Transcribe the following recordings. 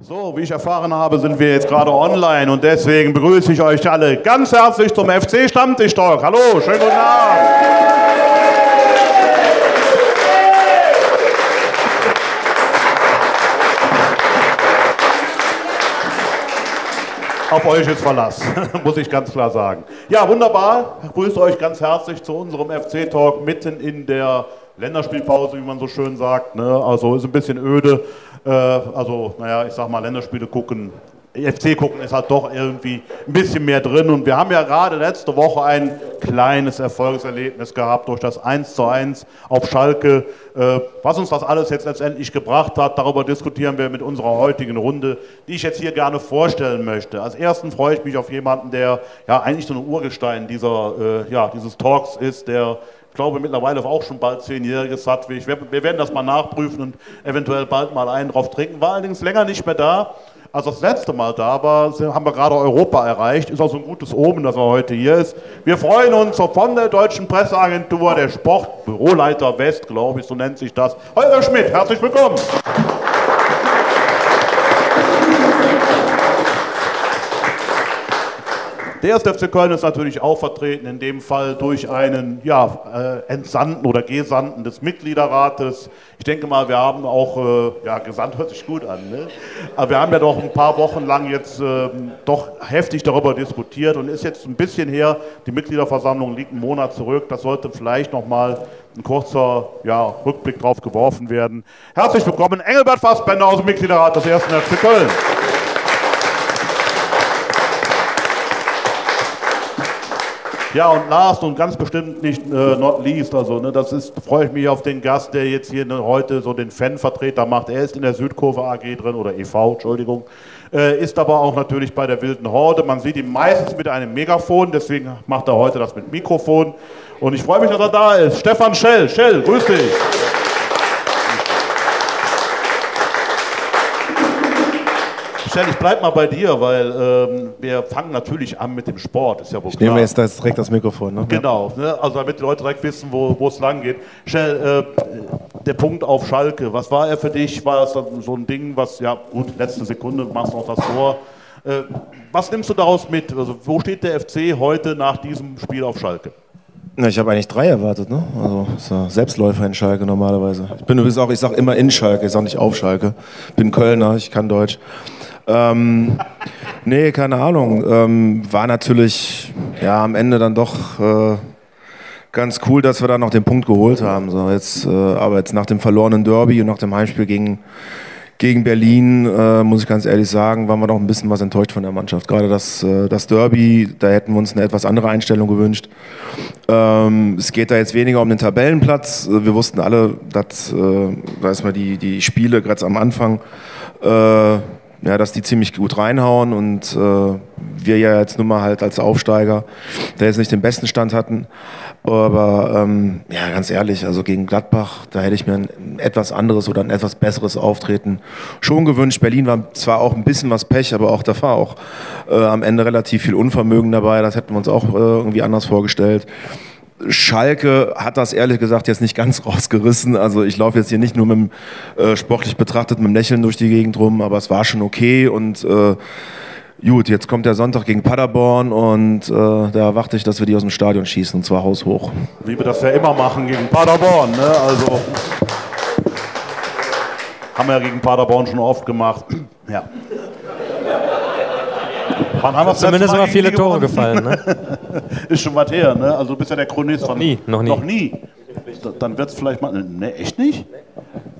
So, wie ich erfahren habe, sind wir jetzt gerade online und deswegen begrüße ich euch alle ganz herzlich zum FC Stammtisch Talk. Hallo, schönen guten Abend. Auf euch ist Verlass, muss ich ganz klar sagen. Ja, wunderbar. Ich grüße euch ganz herzlich zu unserem FC-Talk mitten in der Länderspielpause, wie man so schön sagt. Ne? Also ist ein bisschen öde. Äh, also, naja, ich sag mal, Länderspiele gucken, FC gucken ist halt doch irgendwie ein bisschen mehr drin. Und wir haben ja gerade letzte Woche ein kleines Erfolgserlebnis gehabt durch das 1 zu 1 auf Schalke. Äh, was uns das alles jetzt letztendlich gebracht hat, darüber diskutieren wir mit unserer heutigen Runde, die ich jetzt hier gerne vorstellen möchte. Als ersten freue ich mich auf jemanden, der ja eigentlich so ein Urgestein dieser, äh, ja, dieses Talks ist, der ich glaube, mittlerweile auch schon bald zehnjähriges. Wir wir werden das mal nachprüfen und eventuell bald mal einen drauf trinken. War allerdings länger nicht mehr da. Als das letzte Mal da war, haben wir gerade Europa erreicht. Ist auch so ein gutes Omen, dass er heute hier ist. Wir freuen uns von der Deutschen Presseagentur, der Sportbüroleiter West, glaube ich, so nennt sich das. Holger Schmidt, herzlich willkommen. Der erste FC Köln ist natürlich auch vertreten, in dem Fall durch einen ja, äh, Entsandten oder Gesandten des Mitgliederrates. Ich denke mal, wir haben auch, äh, ja, gesandt hört sich gut an, ne? aber wir haben ja doch ein paar Wochen lang jetzt ähm, doch heftig darüber diskutiert und ist jetzt ein bisschen her, die Mitgliederversammlung liegt einen Monat zurück, das sollte vielleicht nochmal ein kurzer ja, Rückblick drauf geworfen werden. Herzlich willkommen, Engelbert Fassbender aus dem Mitgliederrat des ersten FC Köln. Ja, und last und ganz bestimmt nicht äh, not least, also ne, das ist, freue ich mich auf den Gast, der jetzt hier ne, heute so den Fanvertreter macht. Er ist in der Südkurve AG drin oder e.V., Entschuldigung, äh, ist aber auch natürlich bei der Wilden Horde. Man sieht ihn meistens mit einem Megafon, deswegen macht er heute das mit Mikrofon. Und ich freue mich, dass er da ist. Stefan Schell, Schell, grüß dich. Michelle, ich bleib mal bei dir, weil ähm, wir fangen natürlich an mit dem Sport, ist ja wohl Ich nehme klar. jetzt das direkt das Mikrofon. Ne? Genau, ne? also damit die Leute direkt wissen, wo es lang geht. Michelle, äh, der Punkt auf Schalke, was war er für dich? War das so ein Ding, was, ja gut, letzte Sekunde machst du noch das Tor. Äh, was nimmst du daraus mit? Also wo steht der FC heute nach diesem Spiel auf Schalke? Na, ich habe eigentlich drei erwartet, ne? Also ja Selbstläufer in Schalke normalerweise. Ich bin übrigens auch, ich sage immer in Schalke, ich sage nicht auf Schalke. Bin Kölner, ich kann Deutsch. Ähm, nee, keine Ahnung. Ähm, war natürlich ja am Ende dann doch äh, ganz cool, dass wir da noch den Punkt geholt haben. So jetzt, äh, aber jetzt nach dem verlorenen Derby und nach dem Heimspiel gegen gegen Berlin, äh, muss ich ganz ehrlich sagen, waren wir doch ein bisschen was enttäuscht von der Mannschaft. Gerade das, äh, das Derby, da hätten wir uns eine etwas andere Einstellung gewünscht. Ähm, es geht da jetzt weniger um den Tabellenplatz. Äh, Wir wussten alle, dass äh, da ist mal die, die Spiele gerade am Anfang, äh, ja, dass die ziemlich gut reinhauen und äh, wir ja jetzt nun mal halt als Aufsteiger, der jetzt nicht den besten Stand hatten. Aber ähm, ja, ganz ehrlich, also gegen Gladbach, da hätte ich mir ein etwas anderes oder ein etwas besseres Auftreten schon gewünscht. Berlin war zwar auch ein bisschen was Pech, aber auch da war auch äh, am Ende relativ viel Unvermögen dabei. Das hätten wir uns auch äh, irgendwie anders vorgestellt. Schalke hat das ehrlich gesagt jetzt nicht ganz rausgerissen. Also ich laufe jetzt hier nicht nur mit dem, äh, sportlich betrachtet mit dem Lächeln durch die Gegend rum, aber es war schon okay und äh, gut, jetzt kommt der Sonntag gegen Paderborn und äh, da erwarte ich, dass wir die aus dem Stadion schießen und zwar haushoch. Wie wir das ja immer machen gegen Paderborn. Ne? Also haben wir ja gegen Paderborn schon oft gemacht. Ja. Wann haben wir Zumindest gegen viele Tore gefallen. Ne? Ist schon was her, ne? Also du bist ja der Chronist von. nie, noch nie. Noch nie. Da- Dann wird es vielleicht mal. Ne, echt nicht?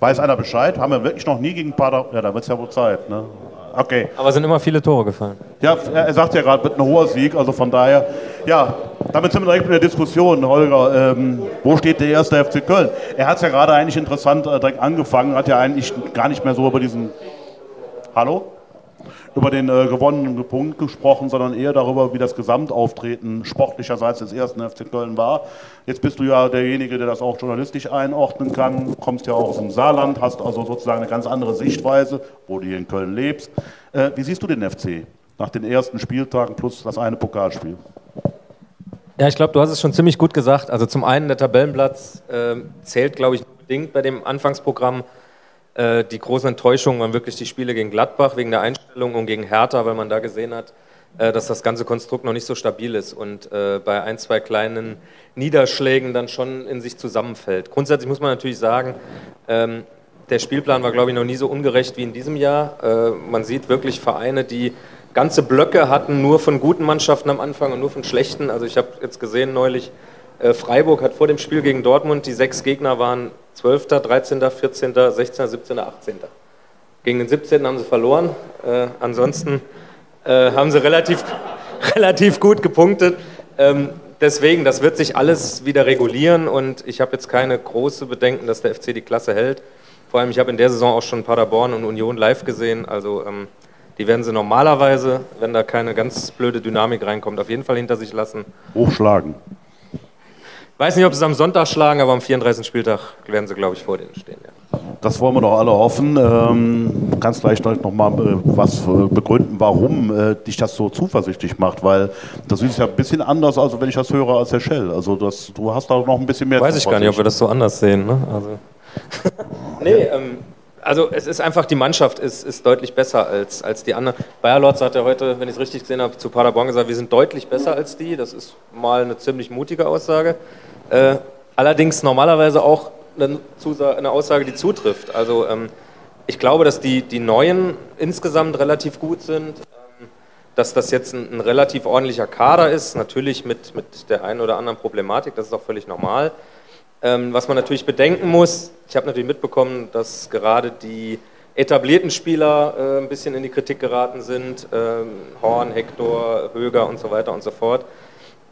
Weiß einer Bescheid? Haben wir wirklich noch nie gegen Paderborn. Ja, da wird es ja wohl Zeit, ne? Okay. Aber es sind immer viele Tore gefallen. Ja, er er sagt ja gerade, wird ein hoher Sieg, also von daher, ja, damit sind wir direkt in der Diskussion, Holger. Ähm, wo steht der erste FC Köln? Er hat es ja gerade eigentlich interessant äh, direkt angefangen, hat ja eigentlich gar nicht mehr so über diesen. Hallo? Über den äh, gewonnenen Punkt gesprochen, sondern eher darüber, wie das Gesamtauftreten sportlicherseits des ersten FC Köln war. Jetzt bist du ja derjenige, der das auch journalistisch einordnen kann, kommst ja auch aus dem Saarland, hast also sozusagen eine ganz andere Sichtweise, wo du hier in Köln lebst. Äh, wie siehst du den FC nach den ersten Spieltagen plus das eine Pokalspiel? Ja, ich glaube, du hast es schon ziemlich gut gesagt. Also zum einen der Tabellenplatz äh, zählt, glaube ich, bedingt bei dem Anfangsprogramm. Äh, die großen Enttäuschungen waren wirklich die Spiele gegen Gladbach wegen der Einstellung und gegen Hertha, weil man da gesehen hat, äh, dass das ganze Konstrukt noch nicht so stabil ist und äh, bei ein, zwei kleinen Niederschlägen dann schon in sich zusammenfällt. Grundsätzlich muss man natürlich sagen, ähm, der Spielplan war, glaube ich, noch nie so ungerecht wie in diesem Jahr. Man sieht wirklich Vereine, die ganze Blöcke hatten, nur von guten Mannschaften am Anfang und nur von schlechten. Also ich habe jetzt gesehen neulich, Freiburg hat vor dem Spiel gegen Dortmund, die sechs Gegner waren 12., 13., 14., 16., 17., 18. Gegen den 17. haben sie verloren. Äh, ansonsten äh, haben sie relativ, relativ gut gepunktet. Ähm, deswegen, das wird sich alles wieder regulieren und ich habe jetzt keine große Bedenken, dass der FC die Klasse hält. Vor allem, ich habe in der Saison auch schon Paderborn und Union live gesehen. Also ähm, die werden sie normalerweise, wenn da keine ganz blöde Dynamik reinkommt, auf jeden Fall hinter sich lassen. Hochschlagen. Weiß nicht, ob sie es am Sonntag schlagen, aber am 34. Spieltag werden sie, glaube ich, vor denen stehen. Ja. Das wollen wir doch alle hoffen. Ähm, du kannst vielleicht noch mal äh, was äh, begründen, warum äh, dich das so zuversichtlich macht, weil das ist ja ein bisschen anders, als wenn ich das höre, als Herr Schell. Also das, du hast da noch ein bisschen mehr. Weiß ich gar nicht, ob wir das so anders sehen. Ne? Also nee, ähm, also es ist einfach, die Mannschaft ist, ist deutlich besser als, als die anderen. Bayer Lorz hat ja heute, wenn ich es richtig gesehen habe, zu Paderborn gesagt, wir sind deutlich besser als die. Das ist mal eine ziemlich mutige Aussage. Äh, allerdings normalerweise auch eine, eine, Aussage, die zutrifft. Also ähm, ich glaube, dass die, die Neuen insgesamt relativ gut sind. Ähm, dass das jetzt ein, ein, relativ ordentlicher Kader ist, natürlich mit, mit der einen oder anderen Problematik, das ist auch völlig normal. Ähm, was man natürlich bedenken muss, ich habe natürlich mitbekommen, dass gerade die etablierten Spieler äh, ein bisschen in die Kritik geraten sind, ähm, Horn, Hector, Höger und so weiter und so fort.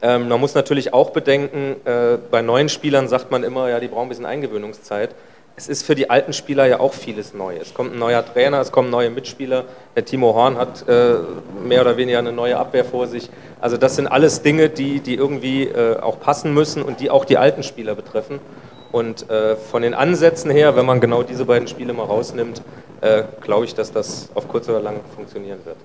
Ähm, man muss natürlich auch bedenken, äh, bei neuen Spielern sagt man immer, ja, die brauchen ein bisschen Eingewöhnungszeit es ist für die alten Spieler ja auch vieles neu. Es kommt ein neuer Trainer, es kommen neue Mitspieler. Der Timo Horn hat äh, mehr oder weniger eine neue Abwehr vor sich. Also das sind alles Dinge, die, die irgendwie äh, auch passen müssen und die auch die alten Spieler betreffen. Und äh, von den Ansätzen her, wenn man genau diese beiden Spiele mal rausnimmt, äh, glaube ich, dass das auf kurz oder lang funktionieren wird.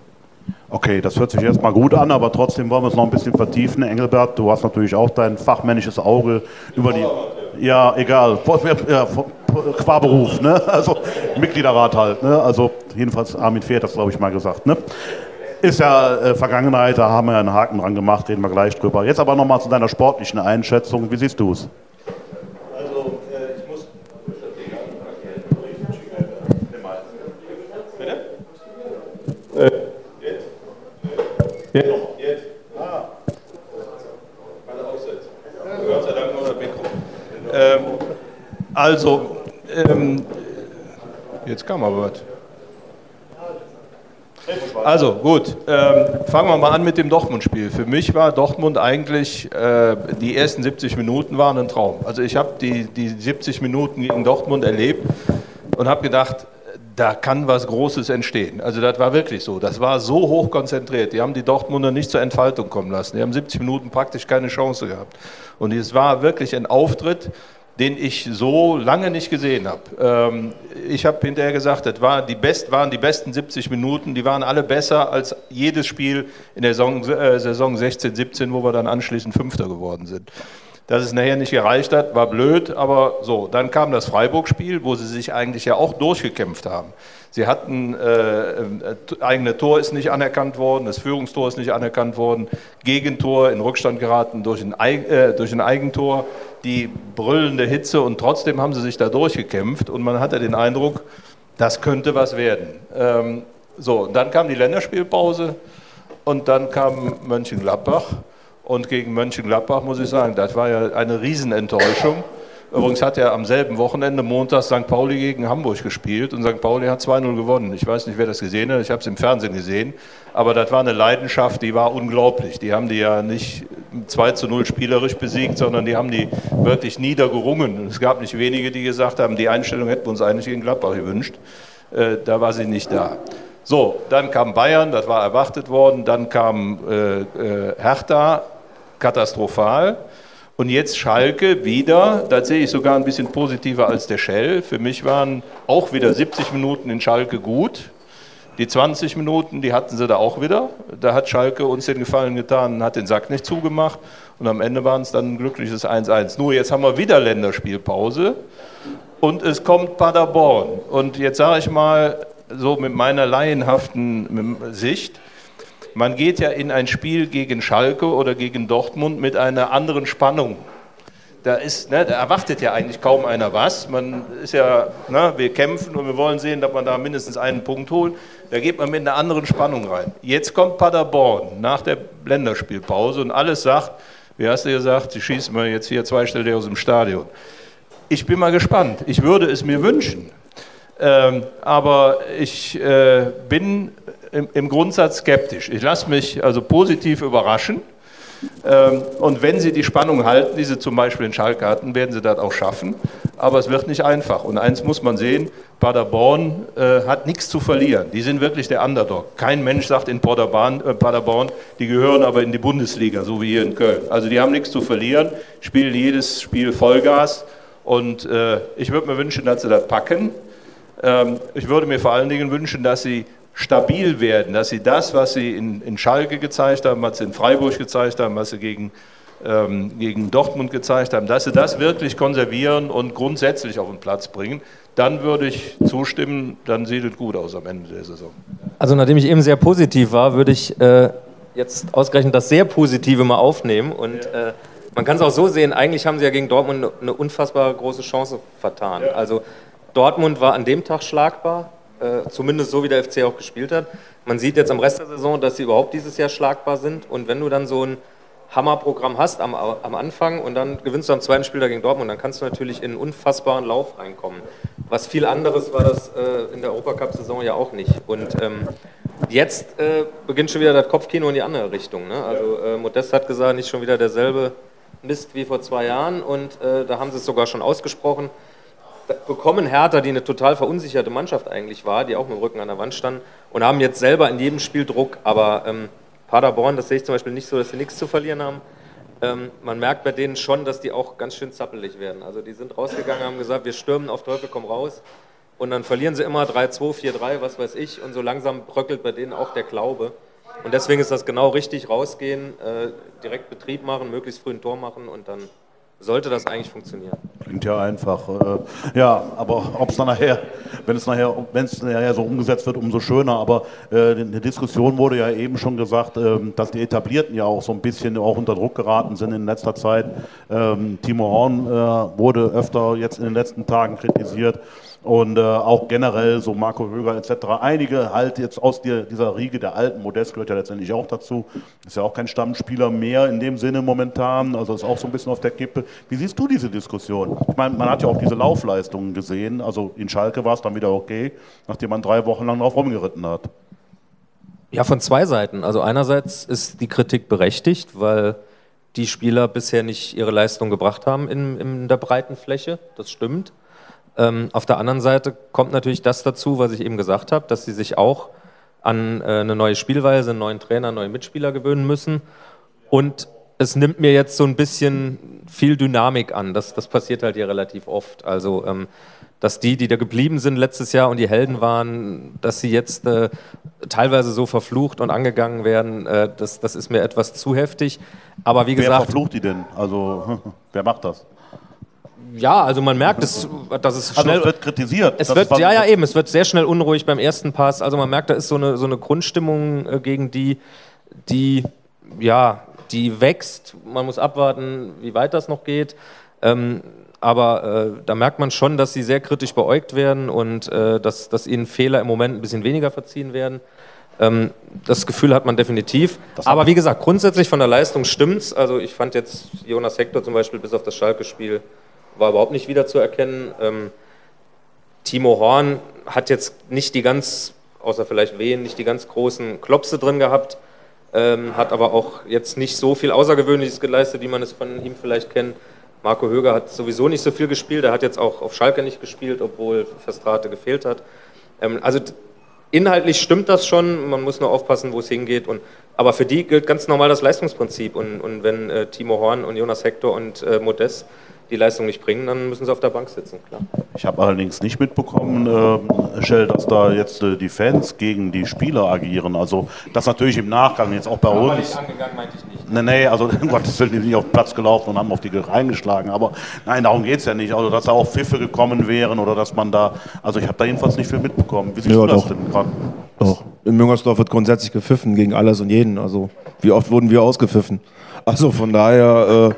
Okay, das hört sich erstmal gut an, aber trotzdem wollen wir es noch ein bisschen vertiefen. Engelbert, du hast natürlich auch dein fachmännisches Auge über die. Ja, egal. Ja, qua Beruf, ne? Also Mitgliederrat halt, ne? Also jedenfalls Armin Fehr hat das, glaube ich, mal gesagt, ne? Ist ja äh, Vergangenheit, da haben wir ja einen Haken dran gemacht, reden wir gleich drüber. Jetzt aber nochmal zu deiner sportlichen Einschätzung. Wie siehst du es? Also, äh, ich muss. Bitte? Äh, jetzt? Jetzt? Jetzt? Ah. Keine Aussetzung. Gott sei Dank nur das Mikro. Ähm, also, ähm, jetzt kam aber was. Also gut, ähm, fangen wir mal an mit dem Dortmund-Spiel. Für mich war Dortmund eigentlich, äh, die ersten 70 Minuten waren ein Traum. Also ich habe die, die 70 Minuten gegen Dortmund erlebt und habe gedacht, da kann was Großes entstehen. Also das war wirklich so. Das war so hoch konzentriert. Die haben die Dortmunder nicht zur Entfaltung kommen lassen. Die haben 70 Minuten praktisch keine Chance gehabt. Und es war wirklich ein Auftritt, den ich so lange nicht gesehen habe. Ähm, ich habe hinterher gesagt, das war die best, waren die besten 70 Minuten, die waren alle besser als jedes Spiel in der Saison, äh, Saison 16, 17, wo wir dann anschließend Fünfter geworden sind. Dass es nachher nicht gereicht hat, war blöd, aber so. Dann kam das Freiburg-Spiel, wo sie sich eigentlich ja auch durchgekämpft haben. Sie hatten, äh, äh, eigene Tor ist nicht anerkannt worden, das Führungstor ist nicht anerkannt worden, Gegentor in Rückstand geraten durch ein, äh, durch ein Eigentor, die brüllende Hitze und trotzdem haben sie sich da durchgekämpft und man hatte den Eindruck, das könnte was werden. Ähm, so, dann kam die Länderspielpause und dann kam Mönchengladbach und gegen Mönchengladbach muss ich sagen, das war ja eine Riesenenttäuschung. Übrigens hat er am selben Wochenende Montag St. Pauli gegen Hamburg gespielt und St. Pauli hat 2-0 gewonnen. Ich weiß nicht, wer das gesehen hat, ich habe es im Fernsehen gesehen, aber das war eine Leidenschaft, die war unglaublich. Die haben die ja nicht 2 0 spielerisch besiegt, sondern die haben die wirklich niedergerungen. Es gab nicht wenige, die gesagt haben, die Einstellung hätten wir uns eigentlich gegen Gladbach gewünscht. Äh, da war sie nicht da. So, dann kam Bayern, das war erwartet worden, dann kam äh, äh, Hertha, katastrophal. Und jetzt Schalke wieder, da sehe ich sogar ein bisschen positiver als der Shell. Für mich waren auch wieder 70 Minuten in Schalke gut. Die 20 Minuten, die hatten sie da auch wieder. Da hat Schalke uns den Gefallen getan, hat den Sack nicht zugemacht. Und am Ende waren es dann ein glückliches 1-1. Nur jetzt haben wir wieder Länderspielpause und es kommt Paderborn. Und jetzt sage ich mal, so mit meiner laienhaften Sicht, man geht ja in ein Spiel gegen Schalke oder gegen Dortmund mit einer anderen Spannung. Da, ist, ne, da erwartet ja eigentlich kaum einer was. Man ist ja, ne, wir kämpfen und wir wollen sehen, dass man da mindestens einen Punkt holt. Da geht man mit einer anderen Spannung rein. Jetzt kommt Paderborn nach der Länderspielpause und alles sagt, wie hast du gesagt, sie schießen mal jetzt hier zweistellig aus dem Stadion. Ich bin mal gespannt. Ich würde es mir wünschen. Ähm, aber ich äh, bin im, im, Grundsatz skeptisch. Ich lasse mich also positiv überraschen. Ähm, und wenn sie die Spannung halten, die sie zum Beispiel in Schalke hatten, werden sie das auch schaffen. Aber es wird nicht einfach. Und eins muss man sehen, Paderborn äh, hat nichts zu verlieren. Die sind wirklich der Underdog. Kein Mensch sagt in Paderborn, äh, Paderborn, die gehören aber in die Bundesliga, so wie hier in Köln. Also die haben nichts zu verlieren, spielen jedes Spiel Vollgas. Und äh, ich würde mir wünschen, dass sie das packen. Ähm, ich würde mir vor allen Dingen wünschen, dass sie stabil werden, dass sie das, was sie in, in Schalke gezeigt haben, was sie in Freiburg gezeigt haben, was sie gegen, ähm, gegen Dortmund gezeigt haben, dass sie das wirklich konservieren und grundsätzlich auf den Platz bringen, dann würde ich zustimmen, dann sieht es gut aus am Ende der Saison. Also nachdem ich eben sehr positiv war, würde ich äh, jetzt ausgerechnet das sehr Positive mal aufnehmen und äh, man kann es auch so sehen, eigentlich haben sie ja gegen Dortmund eine, eine unfassbar große Chance vertan. Ja. Also Dortmund war an dem Tag schlagbar, äh, zumindest so wie der FC auch gespielt hat. Man sieht jetzt am Rest der Saison, dass sie überhaupt dieses Jahr schlagbar sind. Und wenn du dann so ein Hammerprogramm hast am, am Anfang und dann gewinnst du am zweiten Spiel gegen Dortmund, dann kannst du natürlich in einen unfassbaren Lauf reinkommen. Was viel anderes war das äh, in der Europacup-Saison ja auch nicht. Und ähm, jetzt äh, beginnt schon wieder das Kopfkino in die andere Richtung. Ne? Also äh, Modest hat gesagt, nicht schon wieder derselbe Mist wie vor zwei Jahren und äh, da haben sie es sogar schon ausgesprochen bekommen Hertha, die eine total verunsicherte Mannschaft eigentlich war, die auch mit dem Rücken an der Wand standen und haben jetzt selber in jedem Spiel Druck. Aber ähm, Paderborn, das sehe ich zum Beispiel nicht so, dass sie nichts zu verlieren haben. Ähm, man merkt bei denen schon, dass die auch ganz schön zappelig werden. Also die sind rausgegangen, haben gesagt, wir stürmen auf Teufel komm raus. Und dann verlieren sie immer 3-2, 4-3, was weiß ich. Und so langsam bröckelt bei denen auch der Glaube. Und deswegen ist das genau richtig, rausgehen, äh, direkt Betrieb machen, möglichst früh ein Tor machen und dann sollte das eigentlich funktionieren. Klingt ja einfach. Äh, ja, aber ob es nachher, wenn es nachher, wenn es nachher so umgesetzt wird, umso schöner. Aber äh, in der Diskussion wurde ja eben schon gesagt, äh, dass die Etablierten ja auch so ein bisschen auch unter Druck geraten sind in letzter Zeit. Ähm, Timo Horn äh, wurde öfter jetzt in den letzten Tagen kritisiert und äh, auch generell so Marco Höger etc. Einige halt jetzt aus der, dieser Riege der alten, Modest gehört ja letztendlich auch dazu, ist ja auch kein Stammspieler mehr in dem Sinne momentan, also ist auch so ein bisschen auf der Kippe. Wie siehst du diese Diskussion? Ich meine, man hat ja auch diese Laufleistungen gesehen, also in Schalke war es dann wieder okay, nachdem man drei Wochen lang drauf rumgeritten hat. Ja, von zwei Seiten. Also einerseits ist die Kritik berechtigt, weil die Spieler bisher nicht ihre Leistung gebracht haben in, in der breiten Fläche, das stimmt. Ähm, auf der anderen Seite kommt natürlich das dazu, was ich eben gesagt habe, dass sie sich auch an äh, eine neue Spielweise, einen neuen Trainer, neue Mitspieler gewöhnen müssen. Und es nimmt mir jetzt so ein bisschen viel Dynamik an. Das, das passiert halt hier relativ oft. Also, ähm, dass die, die da geblieben sind letztes Jahr und die Helden waren, dass sie jetzt äh, teilweise so verflucht und angegangen werden, äh, das, das ist mir etwas zu heftig. Aber wie gesagt. Wer verflucht die denn? Also, wer macht das? Ja, also man merkt, dass, dass es schnell. Also es wird kritisiert. Es wird, ja, ja, eben. Es wird sehr schnell unruhig beim ersten Pass. Also man merkt, da ist so eine, so eine Grundstimmung äh, gegen die, die, ja, die wächst. Man muss abwarten, wie weit das noch geht. Ähm, aber äh, da merkt man schon, dass sie sehr kritisch beäugt werden und äh, dass, dass ihnen Fehler im Moment ein bisschen weniger verziehen werden. Ähm, das Gefühl hat man definitiv. Aber wie gesagt, grundsätzlich von der Leistung stimmt's. Also ich fand jetzt Jonas Hector zum Beispiel bis auf das Schalke-Spiel war überhaupt nicht wiederzuerkennen. Ähm, Timo Horn hat jetzt nicht die ganz, außer vielleicht Wehen, nicht die ganz großen Klopse drin gehabt, ähm, hat aber auch jetzt nicht so viel Außergewöhnliches geleistet, wie man es von ihm vielleicht kennt. Marco Höger hat sowieso nicht so viel gespielt, er hat jetzt auch auf Schalke nicht gespielt, obwohl Verstrate gefehlt hat. Ähm, also inhaltlich stimmt das schon, man muss nur aufpassen, wo es hingeht. Und, aber für die gilt ganz normal das Leistungsprinzip. Und, und wenn äh, Timo Horn und Jonas Hector und äh, Modest die Leistung nicht bringen, dann müssen sie auf der Bank sitzen, klar. Ich habe allerdings nicht mitbekommen, äh, Shell, dass da jetzt äh, die Fans gegen die Spieler agieren. Also das natürlich im Nachgang, jetzt auch bei Aber uns. nicht angegangen, meinte ich nicht. Nee, nee, also um Gottes Willen, die sind nicht auf den Platz gelaufen und haben auf die reingeschlagen. Aber nein, darum geht es ja nicht. Also dass da auch Pfiffe gekommen wären oder dass man da, also ich habe da jedenfalls nicht viel mitbekommen. Wie siehst Ja, du das doch. denn gerade? Doch. In Müngersdorf wird grundsätzlich gepfiffen gegen alles und jeden. Also wie oft wurden wir ausgepfiffen? Also von daher, äh,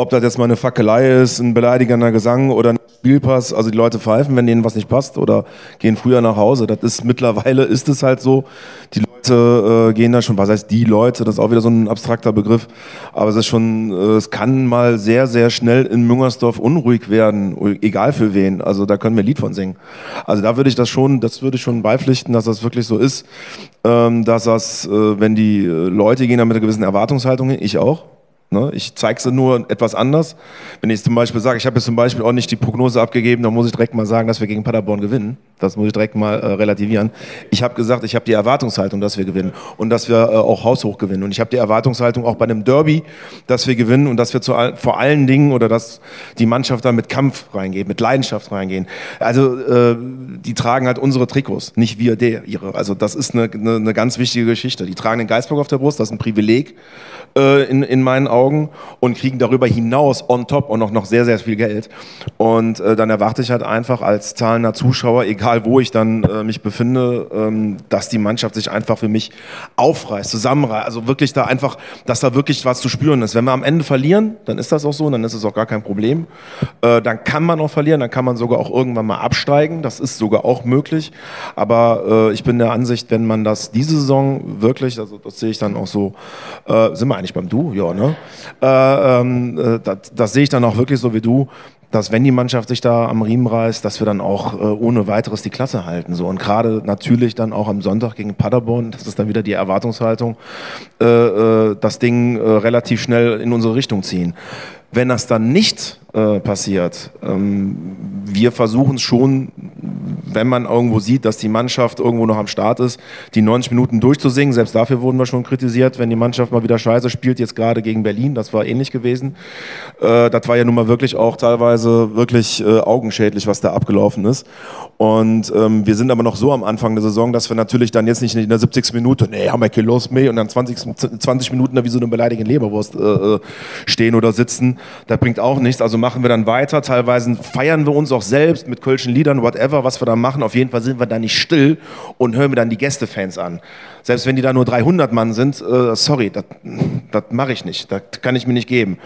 ob das jetzt mal eine Fackelei ist, ein beleidigender Gesang oder ein Spielpass, also die Leute pfeifen, wenn denen was nicht passt oder gehen früher nach Hause. Das ist mittlerweile ist es halt so. Die Leute äh, gehen da schon, was heißt die Leute, das ist auch wieder so ein abstrakter Begriff, aber es ist schon, äh, es kann mal sehr, sehr schnell in Müngersdorf unruhig werden, egal für wen. Also da können wir ein Lied von singen. Also da würde ich das schon, das würde ich schon beipflichten, dass das wirklich so ist, ähm, dass das, äh, wenn die äh, Leute gehen da mit einer gewissen Erwartungshaltung hin, ich auch, Ne? Ich zeige sie nur etwas anders. Wenn ich zum Beispiel sage, ich habe jetzt zum Beispiel auch nicht die Prognose abgegeben, dann muss ich direkt mal sagen, dass wir gegen Paderborn gewinnen. Das muss ich direkt mal äh, relativieren. Ich habe gesagt, ich habe die Erwartungshaltung, dass wir gewinnen und dass wir äh, auch haushoch gewinnen. Und ich habe die Erwartungshaltung auch bei einem Derby, dass wir gewinnen und dass wir zu, vor allen Dingen oder dass die Mannschaft da mit Kampf reingeht, mit Leidenschaft reingehen. Also äh, die tragen halt unsere Trikots, nicht wir der ihre. Also das ist eine, eine, eine ganz wichtige Geschichte. Die tragen den Geistbock auf der Brust, das ist ein Privileg äh, in, in meinen Augen und kriegen darüber hinaus on top und noch, noch sehr, sehr viel Geld. Und äh, dann erwarte ich halt einfach als zahlender Zuschauer, egal wo ich dann äh, mich befinde, ähm, dass die Mannschaft sich einfach für mich aufreißt, zusammenreißt. Also wirklich da einfach, dass da wirklich was zu spüren ist. Wenn wir am Ende verlieren, dann ist das auch so, dann ist es auch gar kein Problem. Äh, dann kann man auch verlieren, dann kann man sogar auch irgendwann mal absteigen. Das ist sogar auch möglich. Aber äh, ich bin der Ansicht, wenn man das diese Saison wirklich, also das sehe ich dann auch so, äh, sind wir eigentlich beim Du? Ja, ne? Äh, ähm, äh, das, das sehe ich dann auch wirklich so wie du, dass wenn die Mannschaft sich da am Riemen reißt, dass wir dann auch äh, ohne weiteres die Klasse halten. So. Und gerade natürlich dann auch am Sonntag gegen Paderborn, das ist dann wieder die Erwartungshaltung, äh, äh, das Ding äh, relativ schnell in unsere Richtung ziehen. Wenn das dann nicht äh, passiert, ähm, wir versuchen es schon, wenn man irgendwo sieht, dass die Mannschaft irgendwo noch am Start ist, die 90 Minuten durchzusingen. Selbst dafür wurden wir schon kritisiert, wenn die Mannschaft mal wieder scheiße spielt, jetzt gerade gegen Berlin, das war ähnlich gewesen. Äh, das war ja nun mal wirklich auch teilweise wirklich äh, augenschädlich, was da abgelaufen ist. Und ähm, wir sind aber noch so am Anfang der Saison, dass wir natürlich dann jetzt nicht in der 70. Minute, nee, haben wir kein Los mehr und dann 20, 20 Minuten da wie so eine beleidigende Leberwurst äh, äh, stehen oder sitzen. Das bringt auch nichts. Also machen wir dann weiter. Teilweise feiern wir uns auch selbst mit kölschen Liedern, whatever, was wir da machen. Auf jeden Fall sind wir da nicht still und hören wir dann die Gästefans an. Selbst wenn die da nur 300 Mann sind, äh, sorry, das mache ich nicht. Das kann ich mir nicht geben.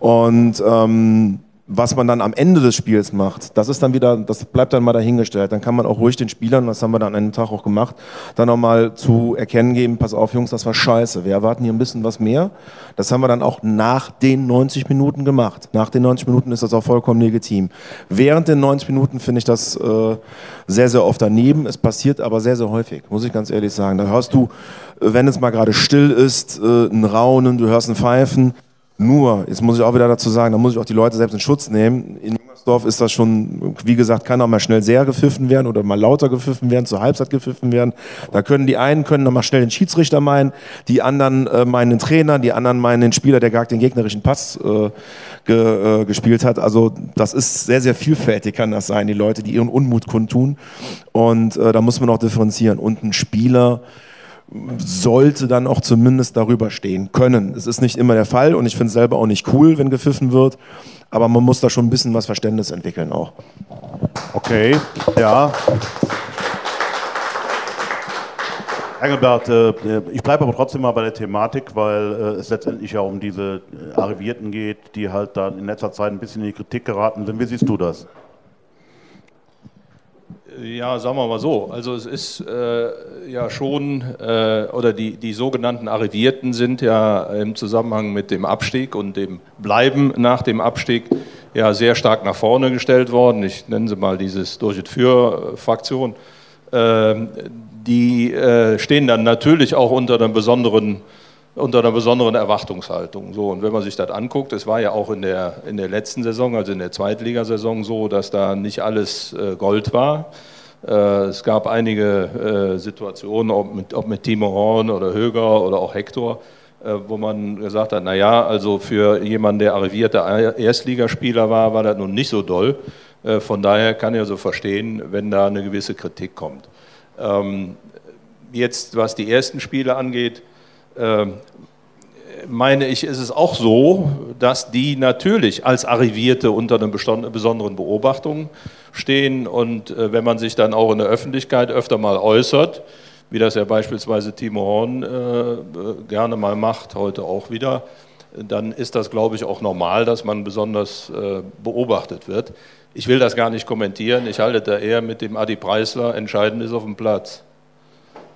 Und ähm, was man dann am Ende des Spiels macht, das ist dann wieder, das bleibt dann mal dahingestellt. Dann kann man auch ruhig den Spielern, das haben wir dann an einem Tag auch gemacht, dann nochmal zu erkennen geben, pass auf Jungs, das war scheiße. Wir erwarten hier ein bisschen was mehr. Das haben wir dann auch nach den 90 Minuten gemacht. Nach den 90 Minuten ist das auch vollkommen legitim. Während den 90 Minuten finde ich das äh, sehr, sehr oft daneben. Es passiert aber sehr, sehr häufig, muss ich ganz ehrlich sagen. Da hörst du, äh, wenn es mal gerade still ist, äh, ein Raunen, du hörst ein Pfeifen. Nur, jetzt muss ich auch wieder dazu sagen, da muss ich auch die Leute selbst in Schutz nehmen. In Jungersdorf ist das schon, wie gesagt, kann auch mal schnell sehr gepfiffen werden oder mal lauter gepfiffen werden, zur Halbzeit gepfiffen werden. Da können die einen können dann mal schnell den Schiedsrichter meinen, die anderen äh, meinen den Trainer, die anderen meinen den Spieler, der gar den gegnerischen Pass äh, ge, äh, gespielt hat. Also das ist sehr, sehr vielfältig kann das sein, die Leute, die ihren Unmut kundtun. Und äh, da muss man auch differenzieren. Und ein Spieler, sollte dann auch zumindest darüber stehen können. Es ist nicht immer der Fall und ich finde es selber auch nicht cool, wenn gepfiffen wird, aber man muss da schon ein bisschen was Verständnis entwickeln auch. Okay, ja. Engelbert, äh, ich bleibe aber trotzdem mal bei der Thematik, weil äh, es letztendlich ja um diese äh, Arrivierten geht, die halt da in letzter Zeit ein bisschen in die Kritik geraten sind. Wie siehst du das? Ja, sagen wir mal so. Also es ist äh, ja schon, äh, oder die, die sogenannten Arrivierten sind ja im Zusammenhang mit dem Abstieg und dem Bleiben nach dem Abstieg ja sehr stark nach vorne gestellt worden. Ich nenne sie mal dieses Durch und Für-Fraktion. Ähm, die äh, stehen dann natürlich auch unter einer besonderen unter einer besonderen Erwartungshaltung. So, und wenn man sich das anguckt, es war ja auch in der, in der letzten Saison, also in der Zweitligasaison so, dass da nicht alles äh, Gold war, Äh, es gab einige äh, Situationen, ob mit, ob mit Timo Horn oder Höger oder auch Hector, äh, wo man gesagt hat, naja, also für jemanden, der arrivierter Erstligaspieler war, war das nun nicht so doll. Äh, von daher kann ich also verstehen, wenn da eine gewisse Kritik kommt. Ähm, jetzt, was die ersten Spiele angeht, meine ich, ist es auch so, dass die natürlich als Arrivierte unter einer besonderen Beobachtung stehen und äh, wenn man sich dann auch in der Öffentlichkeit öfter mal äußert, wie das ja beispielsweise Timo Horn äh, gerne mal macht, heute auch wieder, dann ist das, glaube ich, auch normal, dass man besonders äh, beobachtet wird. Ich will das gar nicht kommentieren, ich halte da eher mit dem Adi Preisler, entscheidend ist auf dem Platz.